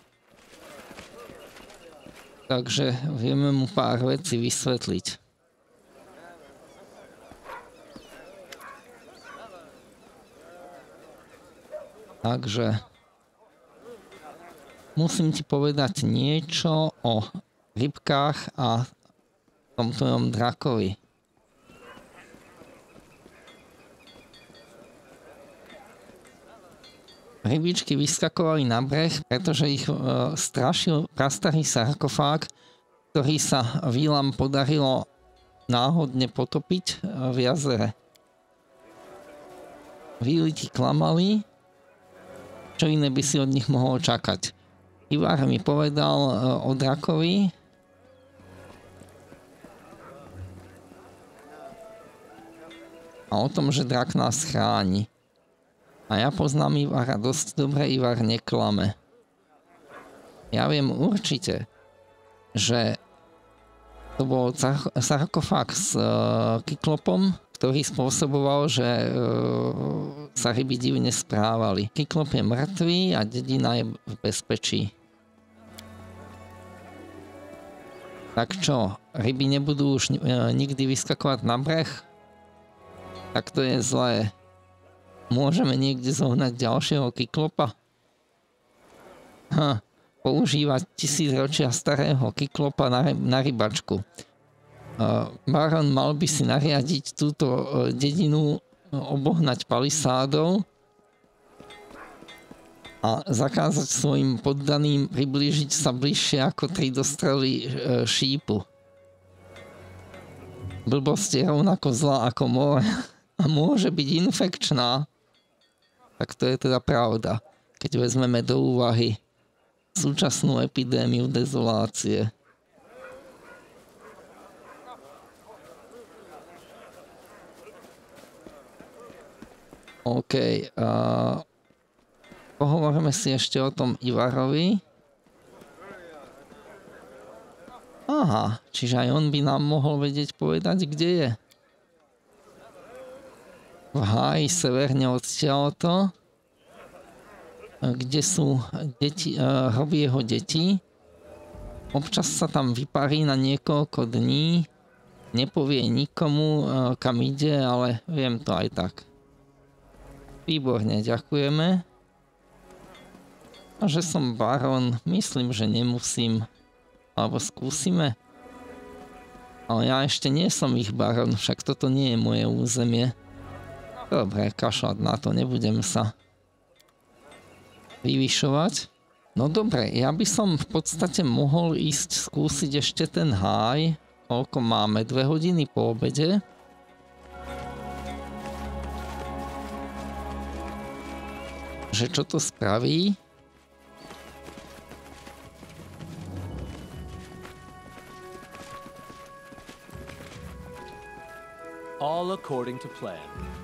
A: Takže vieme mu pár vecí vysvetliť. Takže musím ti povedať niečo o rybkách a tom tvojom drakovi. Rybičky vyskakovali na breh, pretože ich e, strašil prastarý sarkofág, ktorý sa výlam podarilo náhodne potopiť e, v jazere. Výliti klamali, čo iné by si od nich mohol čakať. Ivar mi povedal e, o drakovi, a o tom, že drak nás chráni. A ja poznám Ivara dosť dobre, Ivar neklame. Ja viem určite, že to bol sarkofág s uh, kyklopom, ktorý spôsoboval, že e, sa ryby divne správali. Kyklop je mŕtvý a dedina je v bezpečí. Tak čo, ryby nebudú už e, nikdy vyskakovať na breh? Tak to je zlé. Môžeme niekde zohnať ďalšieho kyklopa? Ha, používať tisícročia starého kyklopa na, na rybačku. Baron mal by si nariadiť túto uh, dedinu uh, obohnať palisádou a zakázať svojim poddaným priblížiť sa bližšie ako tri dostrely e, šípu. Blbosť je rovnako zlá ako more (laughs) a môže byť infekčná. Tak to je teda pravda, keď vezmeme do úvahy súčasnú epidémiu dezolácie. OK. Uh, Pohovoríme si ešte o tom Ivarovi. Aha, čiže aj on by nám mohol vedieť povedať, kde je. V háji severne odtiaľto, kde sú deti, hroby jeho detí. Občas sa tam vyparí na niekoľko dní, nepovie nikomu, kam ide, ale viem to aj tak. Výborne, ďakujeme. A že som baron, myslím, že nemusím. Alebo skúsime. Ale ja ešte nie som ich baron, však toto nie je moje územie. Dobre, kašľať na to, nebudem sa vyvyšovať. No dobre, ja by som v podstate mohol ísť skúsiť ešte ten háj. Koľko máme? Dve hodiny po obede. Že čo to spraví?
G: all according to plan.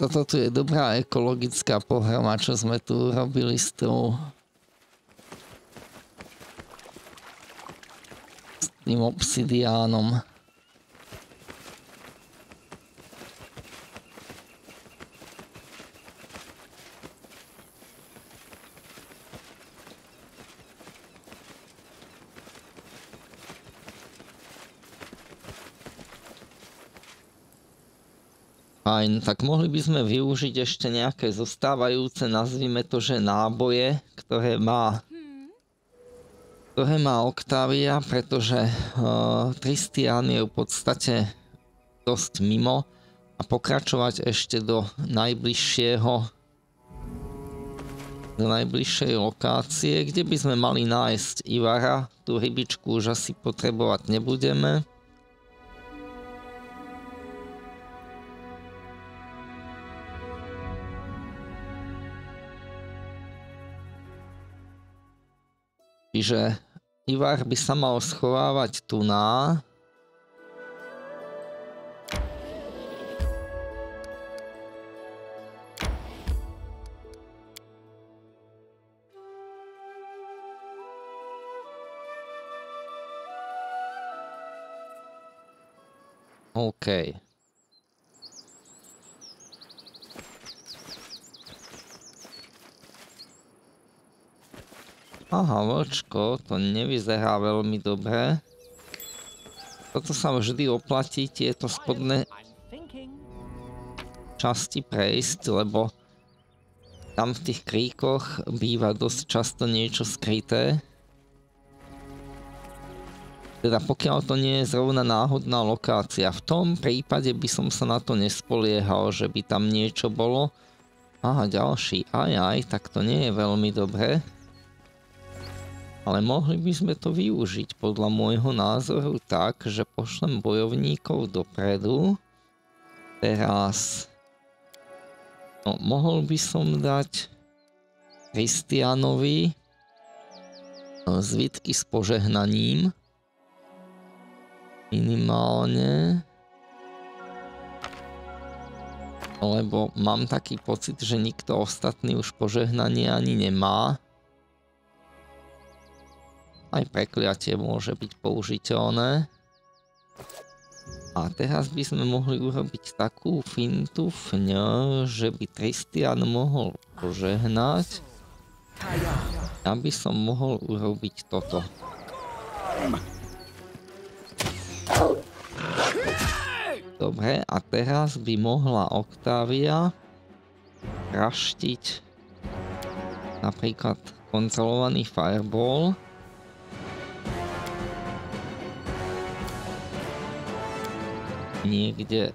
A: Toto tu je dobrá ekologická pohroma, čo sme tu robili s tou tým obsidiánom. Fajn, tak mohli by sme využiť ešte nejaké zostávajúce, nazvime to, že náboje, ktoré má ktoré má Octavia, pretože uh, Tristian je v podstate dosť mimo a pokračovať ešte do najbližšieho do najbližšej lokácie, kde by sme mali nájsť Ivara. Tú rybičku už asi potrebovať nebudeme. Čiže Ivar by sa mal schovávať tu na... OK. Aha, vočko, to nevyzerá veľmi dobre. Toto sa vždy oplatí, tieto spodné časti prejsť, lebo tam v tých kríkoch býva dosť často niečo skryté. Teda pokiaľ to nie je zrovna náhodná lokácia, v tom prípade by som sa na to nespoliehal, že by tam niečo bolo. Aha, ďalší, aj aj, tak to nie je veľmi dobré. Ale mohli by sme to využiť podľa môjho názoru tak, že pošlem bojovníkov dopredu. Teraz... No, mohol by som dať Kristianovi no, zvitky s požehnaním. Minimálne. Lebo mám taký pocit, že nikto ostatný už požehnanie ani nemá. Aj prekliatie môže byť použiteľné. A teraz by sme mohli urobiť takú fintu fňa, že by Tristian mohol požehnať. Ja by som mohol urobiť toto. Dobre, a teraz by mohla Octavia raštiť napríklad kontrolovaný fireball. Niekde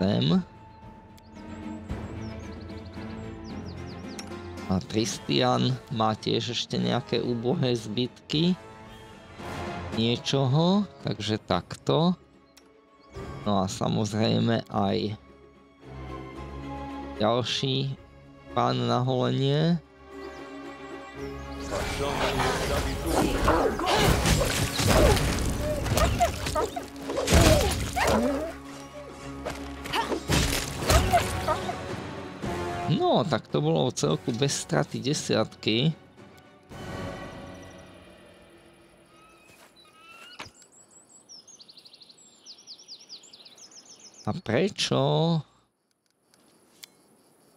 A: sem. A Tristian má tiež ešte nejaké úbohé zbytky niečoho, takže takto. No a samozrejme aj ďalší pán na holenie. No, tak to bolo celku bez straty desiatky. A prečo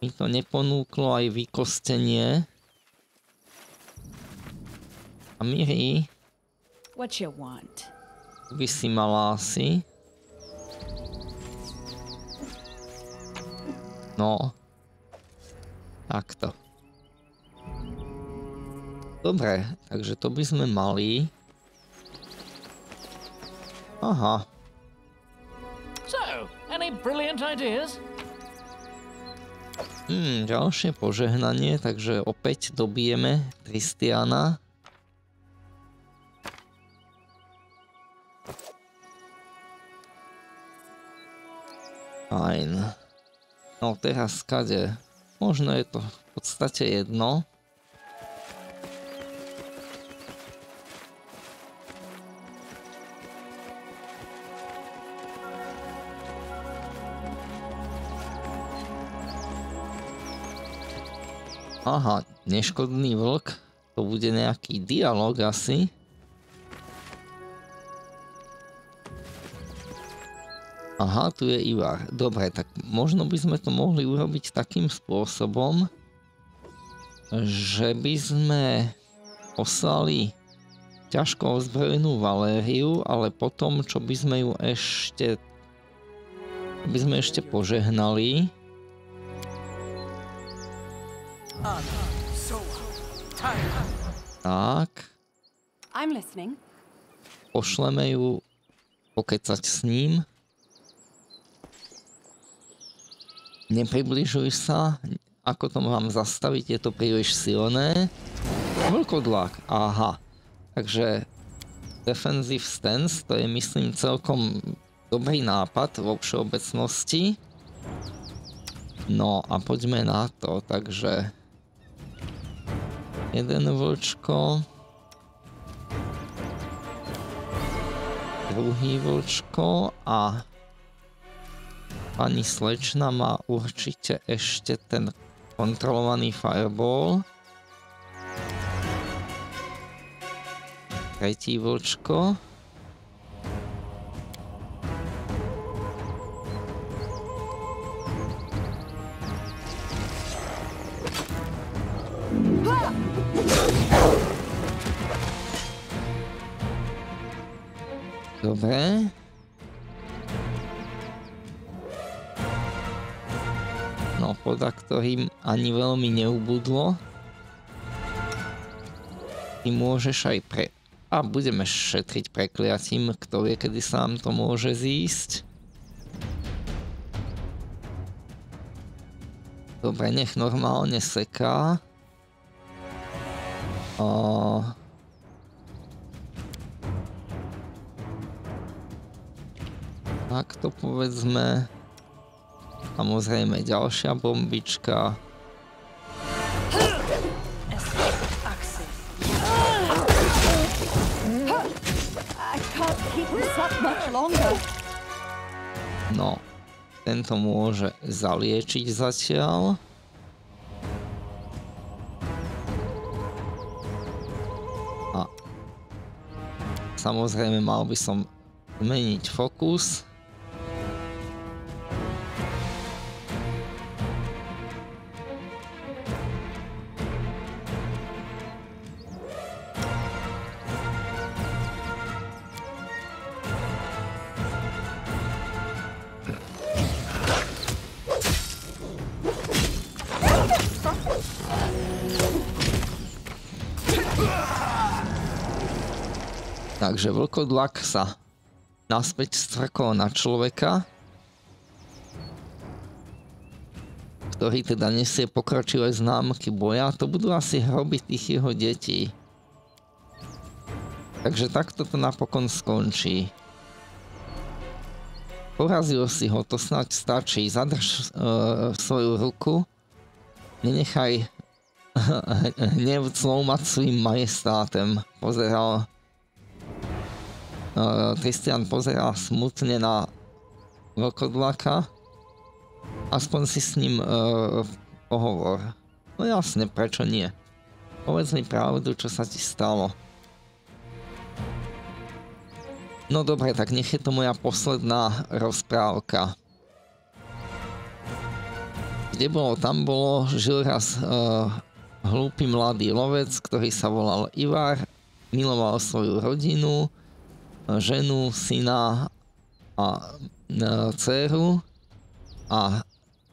A: mi to neponúklo aj vykostenie? A Miri,
H: What you want?
A: by si mala asi. No. Takto. Dobre, takže to by sme mali. Aha,
B: So, any brilliant ideas?
A: Hmm, ďalšie požehnanie, takže opäť dobijeme Tristiana. Fajn. No teraz kade? Možno je to v podstate jedno. Aha, neškodný vlk. To bude nejaký dialog asi. Aha, tu je Ivar. Dobre, tak možno by sme to mohli urobiť takým spôsobom, že by sme poslali ťažko ozbrojenú Valériu, ale potom, čo by sme ju ešte by sme ešte požehnali, tak, pošleme ju pokecať s ním. Nepribližuj sa, ako to mám zastaviť, je to príliš silné. Vlkodlak, aha. Takže defensive stance, to je myslím celkom dobrý nápad vo všeobecnosti. No a poďme na to, takže jeden vlčko, druhý vlčko a pani slečna má určite ešte ten kontrolovaný fireball. Tretí vlčko. Dobre. Poda ktorým ani veľmi neubudlo. Ty môžeš aj pre... A budeme šetriť prekliatím, kto vie, kedy sa nám to môže zísť. Dobre, nech normálne seká. A... Tak to povedzme. Samozrejme ďalšia bombička. No, tento môže zaliečiť zatiaľ. A samozrejme mal by som zmeniť fokus. Takže vlkodlak sa naspäť stvrkol na človeka, ktorý teda nesie pokročilé známky boja. To budú asi hroby tých jeho detí. Takže takto to napokon skončí. Porazil si ho, to snáď stačí. Zadrž uh, svoju ruku. Nenechaj (laughs) hnev clomať svým majestátem. Pozeral Uh, Christian pozerá smutne na vlkodlaka. Aspoň si s ním uh, pohovor. No jasne, prečo nie? Povedz mi pravdu, čo sa ti stalo. No dobre, tak nech je to moja posledná rozprávka. Kde bolo, tam bolo, žil raz uh, hlúpy mladý lovec, ktorý sa volal Ivar, miloval svoju rodinu, ženu, syna a dceru a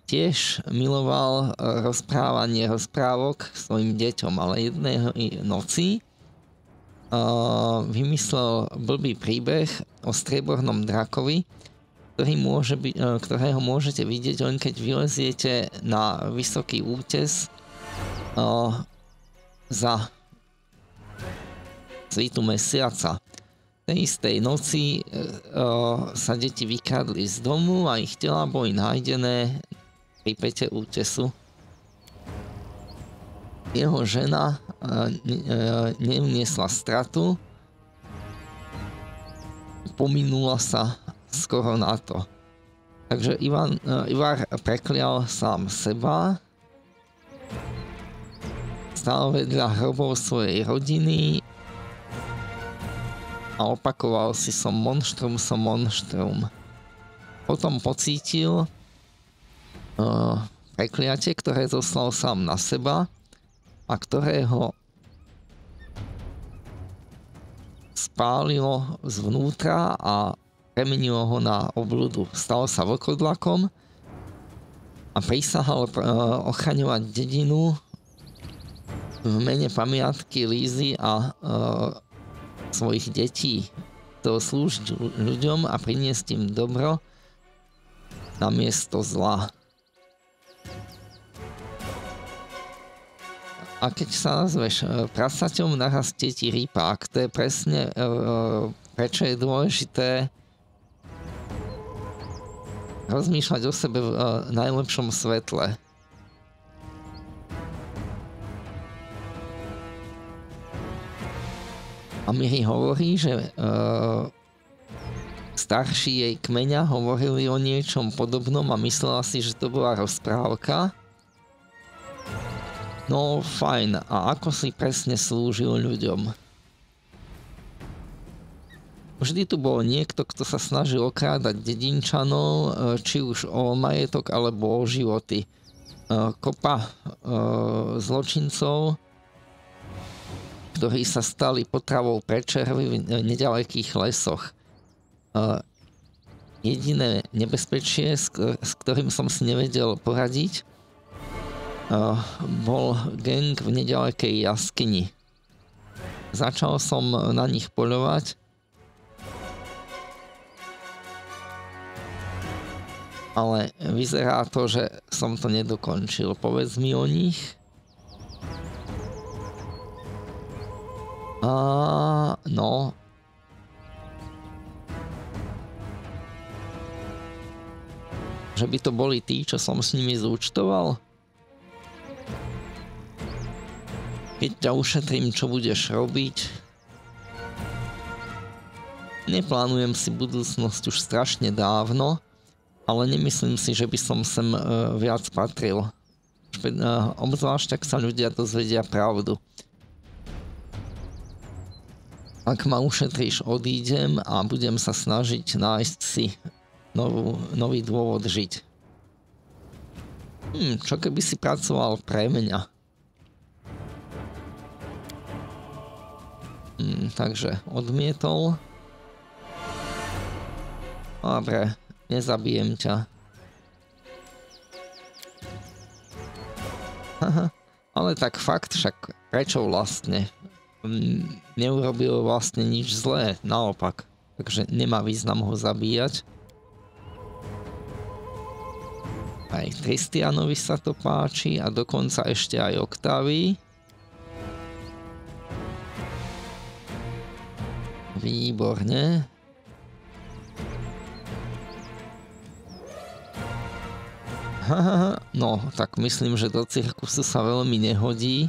A: tiež miloval rozprávanie rozprávok svojim deťom, ale jedného noci vymyslel blbý príbeh o striebornom drakovi, ktorý môže by, ktorého môžete vidieť len keď vyleziete na vysoký útes za svítu mesiaca tej istej noci e, o, sa deti vykradli z domu a ich tela boli nájdené pri pete útesu. Jeho žena e, ne, e, neuniesla stratu, pominula sa skoro na to. Takže Ivan, e, Ivar preklial sám seba, stál vedľa hrobov svojej rodiny a opakoval si som monštrum, som monštrum. Potom pocítil uh, prekliatie, ktoré zoslal sám na seba a ktoré ho spálilo zvnútra a premenilo ho na obludu. Stal sa vlkodlakom a prísahal uh, ochraňovať dedinu v mene pamiatky Lízy a uh, svojich detí. To slúžiť ľuďom a priniesť im dobro na miesto zla. A keď sa nazveš e, prasaťom, narastie ti rýpák. To je presne e, e, prečo je dôležité rozmýšľať o sebe v najlepšom svetle. A Miri hovorí, že uh, starší jej kmeňa hovorili o niečom podobnom a myslela si, že to bola rozprávka. No fajn, a ako si presne slúžil ľuďom? Vždy tu bol niekto, kto sa snažil okrádať dedinčanov, e, či už o majetok alebo o životy. E, kopa zločincov ktorí sa stali potravou pre červy v nedalekých lesoch. Jediné nebezpečie, s ktorým som si nevedel poradiť, bol gang v nedalekej jaskyni. Začal som na nich poľovať, ale vyzerá to, že som to nedokončil. Povedz mi o nich. A no. Že by to boli tí, čo som s nimi zúčtoval? Keď ťa ušetrím, čo budeš robiť? Neplánujem si budúcnosť už strašne dávno, ale nemyslím si, že by som sem uh, viac patril. Uh, obzvlášť, ak sa ľudia dozvedia pravdu. Ak ma ušetríš, odídem a budem sa snažiť nájsť si novú, nový dôvod žiť. Hm, čo keby si pracoval pre mňa? Hm, takže odmietol. Dobre, nezabijem ťa. Haha, ale tak fakt však, prečo vlastne? Neurobil vlastne nič zlé, naopak. Takže nemá význam ho zabíjať. Aj Tristianovi sa to páči a dokonca ešte aj Octavii. Výborne. (laughs) No, tak myslím, že do cirkusu sa veľmi nehodí.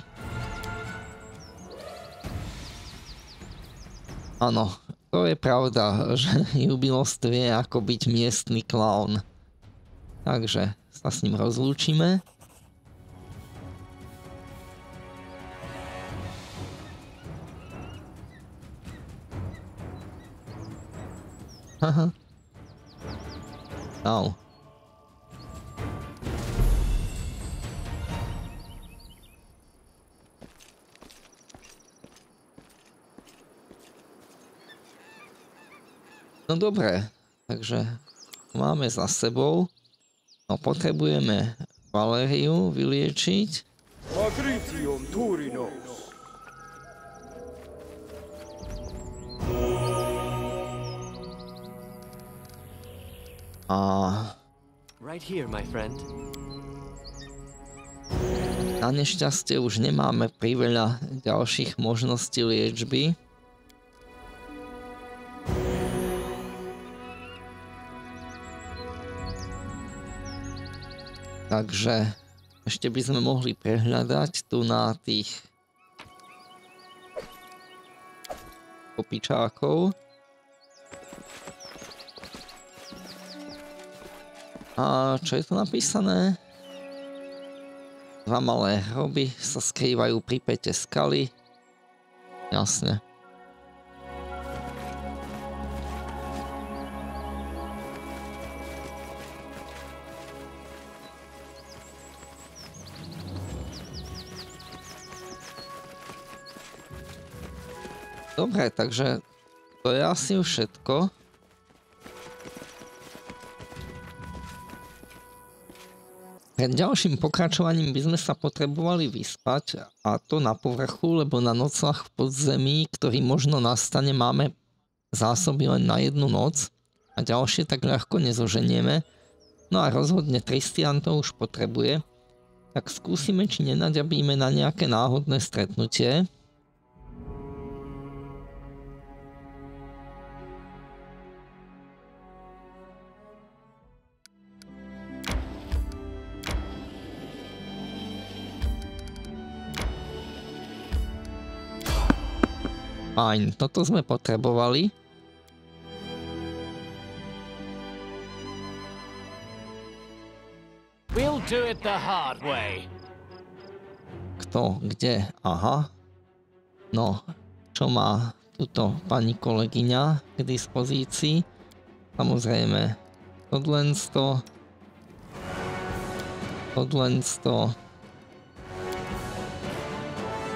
A: Áno, to je pravda, že (laughs) Jubilost vie ako byť miestny klaun. Takže sa s ním rozlúčime. Haha. Au. No dobre, takže máme za sebou. No potrebujeme Valériu vyliečiť.
D: Magritium Turinos.
A: A
F: Right here, my friend.
A: na nešťastie už nemáme priveľa ďalších možností liečby. Takže ešte by sme mohli prehľadať tu na tých popičákov. A čo je tu napísané? Dva malé hroby sa skrývajú pri pete skaly. Jasne. Dobre, takže to je asi všetko. Pred ďalším pokračovaním by sme sa potrebovali vyspať a to na povrchu, lebo na noclach v podzemí, ktorý možno nastane, máme zásoby len na jednu noc a ďalšie tak ľahko nezoženieme. No a rozhodne Tristian to už potrebuje. Tak skúsime, či nenaďabíme na nejaké náhodné stretnutie. Fajn, toto sme potrebovali.
B: We'll do it the hard way.
A: Kto, kde? Aha. No, čo má tuto pani kolegyňa k dispozícii? Samozrejme, tohle to, tohle to,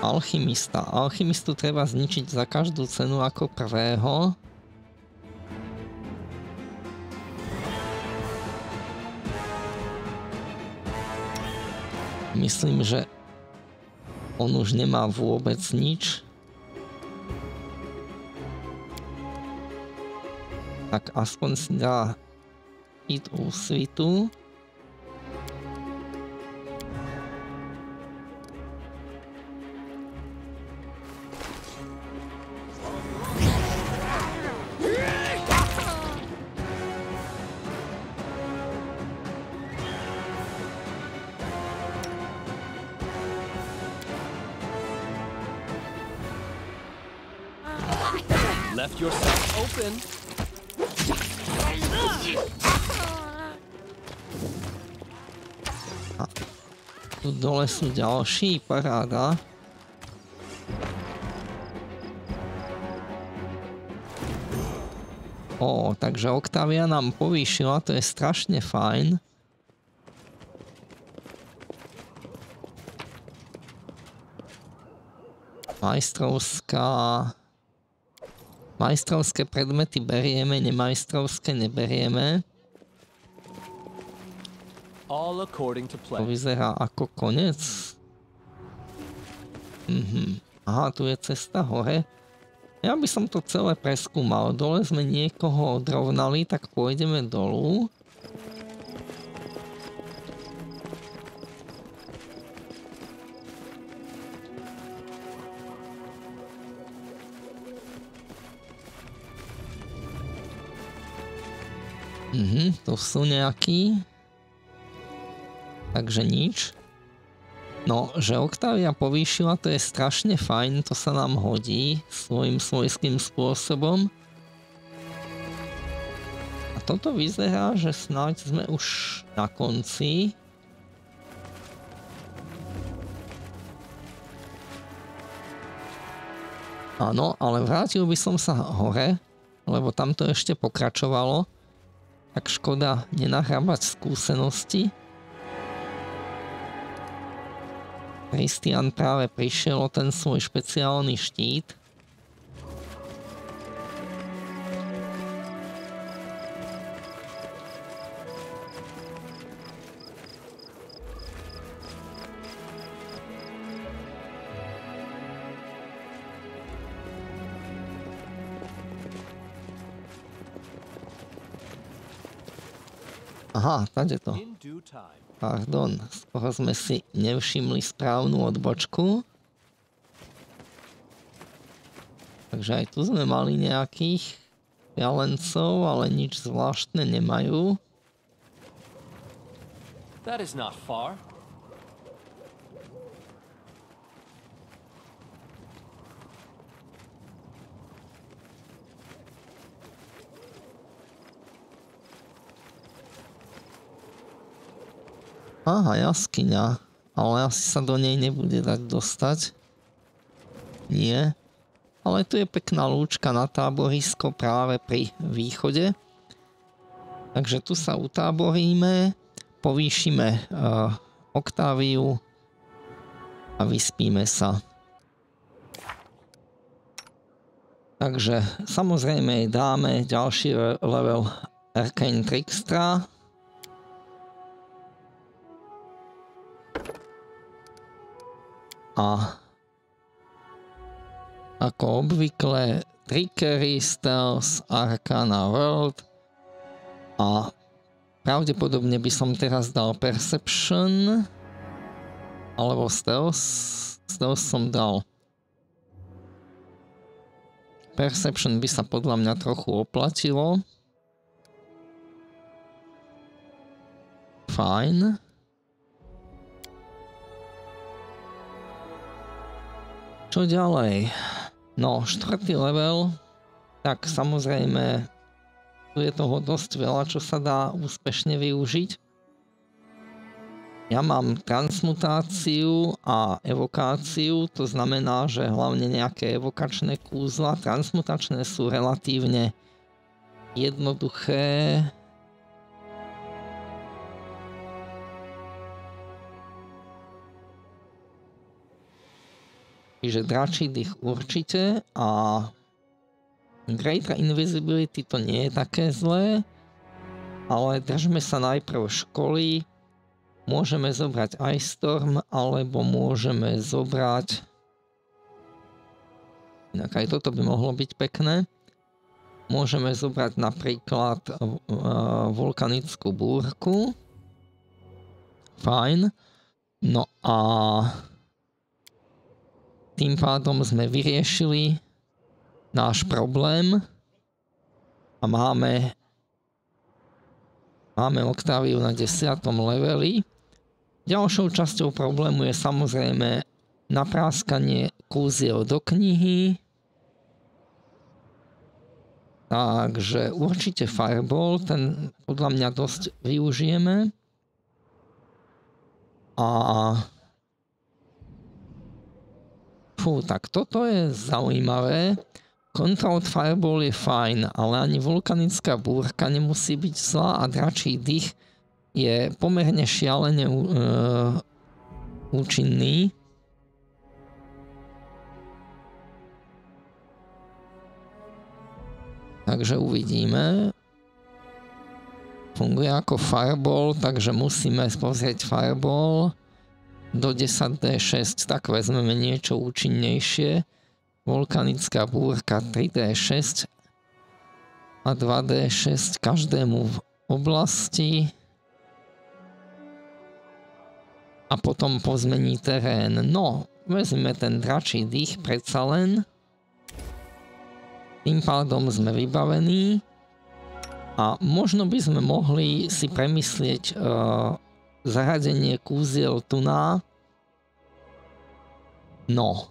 A: alchymista. Alchymistu treba zničiť za každú cenu ako prvého. Myslím, že on už nemá vôbec nič. Tak aspoň si dá hit úsvitu.
G: Left
A: Dole sú ďalší, paráda. Ó, takže Octavia nám povýšila, to je strašne fajn. Majstrovská... Majstrovské predmety berieme, nemajstrovské neberieme.
G: All according to
A: To
G: plan.
A: vyzerá ako konec. Mhm. Aha, tu je cesta hore. Ja by som to celé preskúmal. Dole sme niekoho odrovnali, tak pôjdeme dolu. Mhm, to sú nejakí. Takže nič. No, že Octavia povýšila, to je strašne fajn, to sa nám hodí svojím svojským spôsobom. A toto vyzerá, že snáď sme už na konci. Áno, ale vrátil by som sa hore, lebo tam to ešte pokračovalo. Tak škoda nenahrábať skúsenosti. Christian práve prišiel o ten svoj špeciálny štít. Aha, tady to. Pardon, skoro sme si nevšimli správnu odbočku. Takže aj tu sme mali nejakých pialencov, ale nič zvláštne nemajú.
G: That is not far.
A: Aha, jaskyňa. Ale asi sa do nej nebude dať dostať. Nie. Ale tu je pekná lúčka na táborisko práve pri východe. Takže tu sa utáboríme, povýšime uh, Octaviu a vyspíme sa. Takže samozrejme dáme ďalší le- level Arcane Trickstra. A ako obvykle Trickery, Stealth, Arcana World a pravdepodobne by som teraz dal Perception alebo Stealth. Stealth som dal. Perception by sa podľa mňa trochu oplatilo. Fajn. Čo ďalej? No, štvrtý level, tak samozrejme tu je toho dosť veľa, čo sa dá úspešne využiť. Ja mám transmutáciu a evokáciu, to znamená, že hlavne nejaké evokačné kúzla. Transmutačné sú relatívne jednoduché. Čiže dračí dých určite a Greater Invisibility to nie je také zlé, ale držme sa najprv školy. Môžeme zobrať Ice Storm, alebo môžeme zobrať... Inak aj toto by mohlo byť pekné. Môžeme zobrať napríklad uh, vulkanickú búrku. Fajn. No a tým pádom sme vyriešili náš problém a máme máme Octaviu na 10. leveli. Ďalšou časťou problému je samozrejme napráskanie kúziel do knihy. Takže určite Fireball, ten podľa mňa dosť využijeme. A... Fú, tak toto je zaujímavé. Controlled Fireball je fajn, ale ani vulkanická búrka nemusí byť zlá a dračí dých je pomerne šialene uh, účinný. Takže uvidíme. Funguje ako Fireball, takže musíme pozrieť Fireball. Do 10D6 tak vezmeme niečo účinnejšie. Vulkanická búrka 3D6 a 2D6 každému v oblasti. A potom pozmení terén. No, vezmeme ten dračí dých predsa len. Tým pádom sme vybavení a možno by sme mohli si premyslieť uh, zaradenie kúziel tu na. No.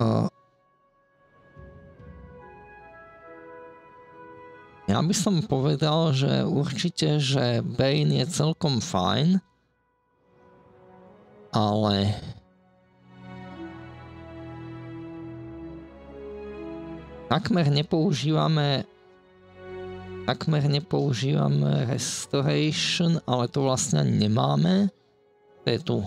A: Uh, ja by som povedal, že určite, že Bane je celkom fajn, ale takmer nepoužívame takmer nepoužívame restoration, ale to vlastne nemáme. To je tu.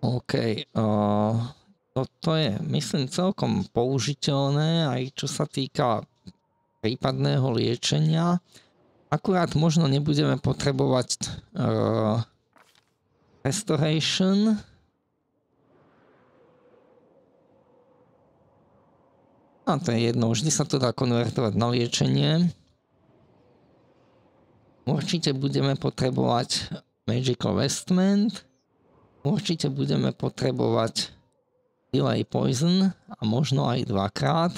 A: OK, uh, toto je, myslím, celkom použiteľné, aj čo sa týka prípadného liečenia. Akurát možno nebudeme potrebovať uh, restoration. A to je jedno, vždy sa to dá konvertovať na liečenie. Určite budeme potrebovať Magical Vestment. Určite budeme potrebovať Delay Poison a možno aj dvakrát.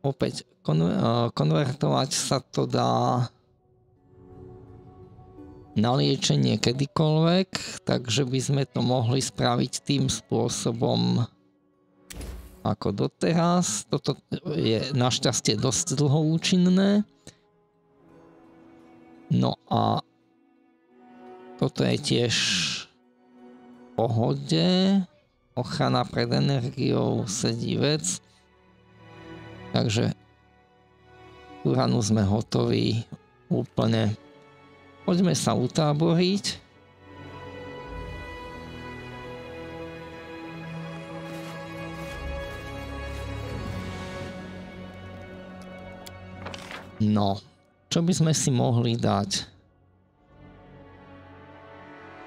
A: Opäť Eh, konvertovať sa to dá na liečenie kedykoľvek, takže by sme to mohli spraviť tým spôsobom ako doteraz. Toto je našťastie dosť dlho účinné. No a toto je tiež v pohode. Ochrana pred energiou sedí vec. Takže Uranu sme hotoví úplne. Poďme sa utáboriť. No, čo by sme si mohli dať?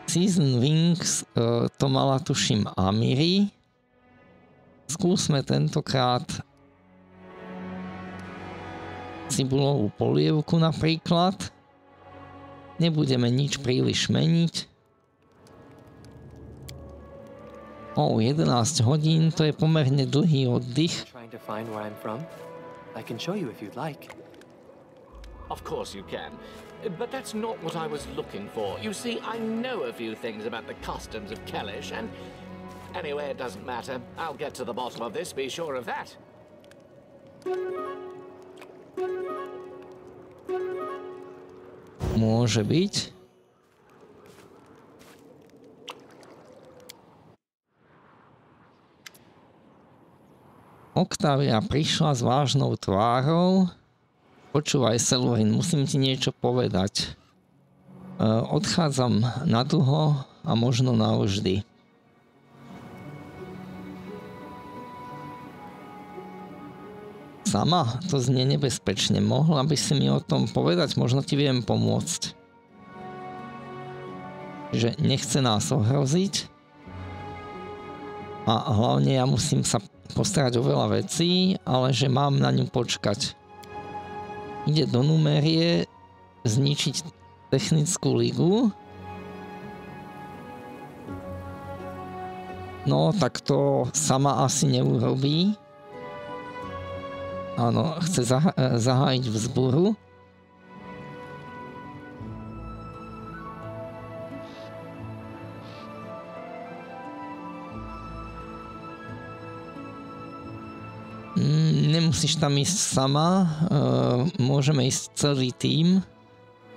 A: Season Wings, e, to mala tuším Amiri. Skúsme tentokrát cibulovú polievku napríklad. Nebudeme nič príliš meniť. O, 11 hodín, to je pomerne dlhý oddych.
B: Of course you can. But that's not what I was looking for. You see, I know a few things about the customs of Kellish, and... Anyway, it doesn't matter. I'll get to the bottom of this, be sure of that.
A: Môže byť. Octavia prišla s vážnou tvárou. Počúvaj, Selurin, musím ti niečo povedať. E, odchádzam na dlho a možno navždy. Sama? To znie nebezpečne. Mohla by si mi o tom povedať? Možno ti viem pomôcť. Že nechce nás ohroziť. A hlavne ja musím sa postarať o veľa vecí, ale že mám na ňu počkať. Ide do numerie zničiť technickú ligu. No, tak to sama asi neurobí. Ano, chce zaha- eh, zahájiť vzburu. Mm, nemusíš tam ísť sama, eh, môžeme ísť celý tým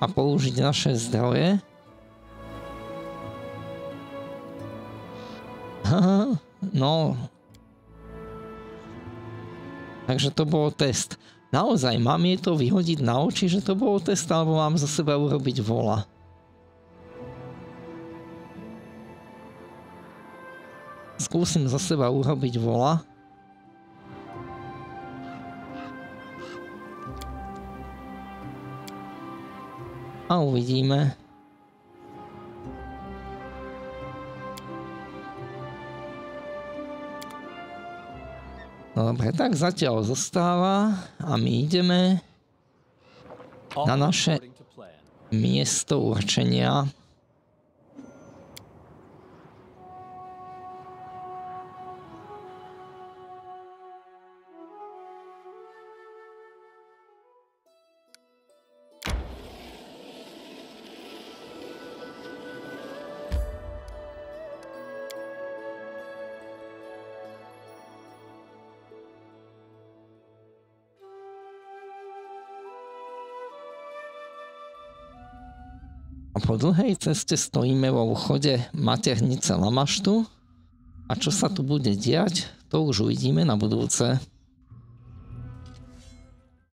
A: a použiť naše zdroje. (laughs) No, Takže to bol test. Naozaj, mám je to vyhodiť na oči, že to bolo test, alebo mám za seba urobiť vola? Skúsim za seba urobiť vola. A uvidíme. No dobre, tak zatiaľ zostáva a my ideme na naše miesto určenia. Po dlhej ceste stojíme vo vchode maternice Lamaštu a čo sa tu bude diať, to už uvidíme na budúce.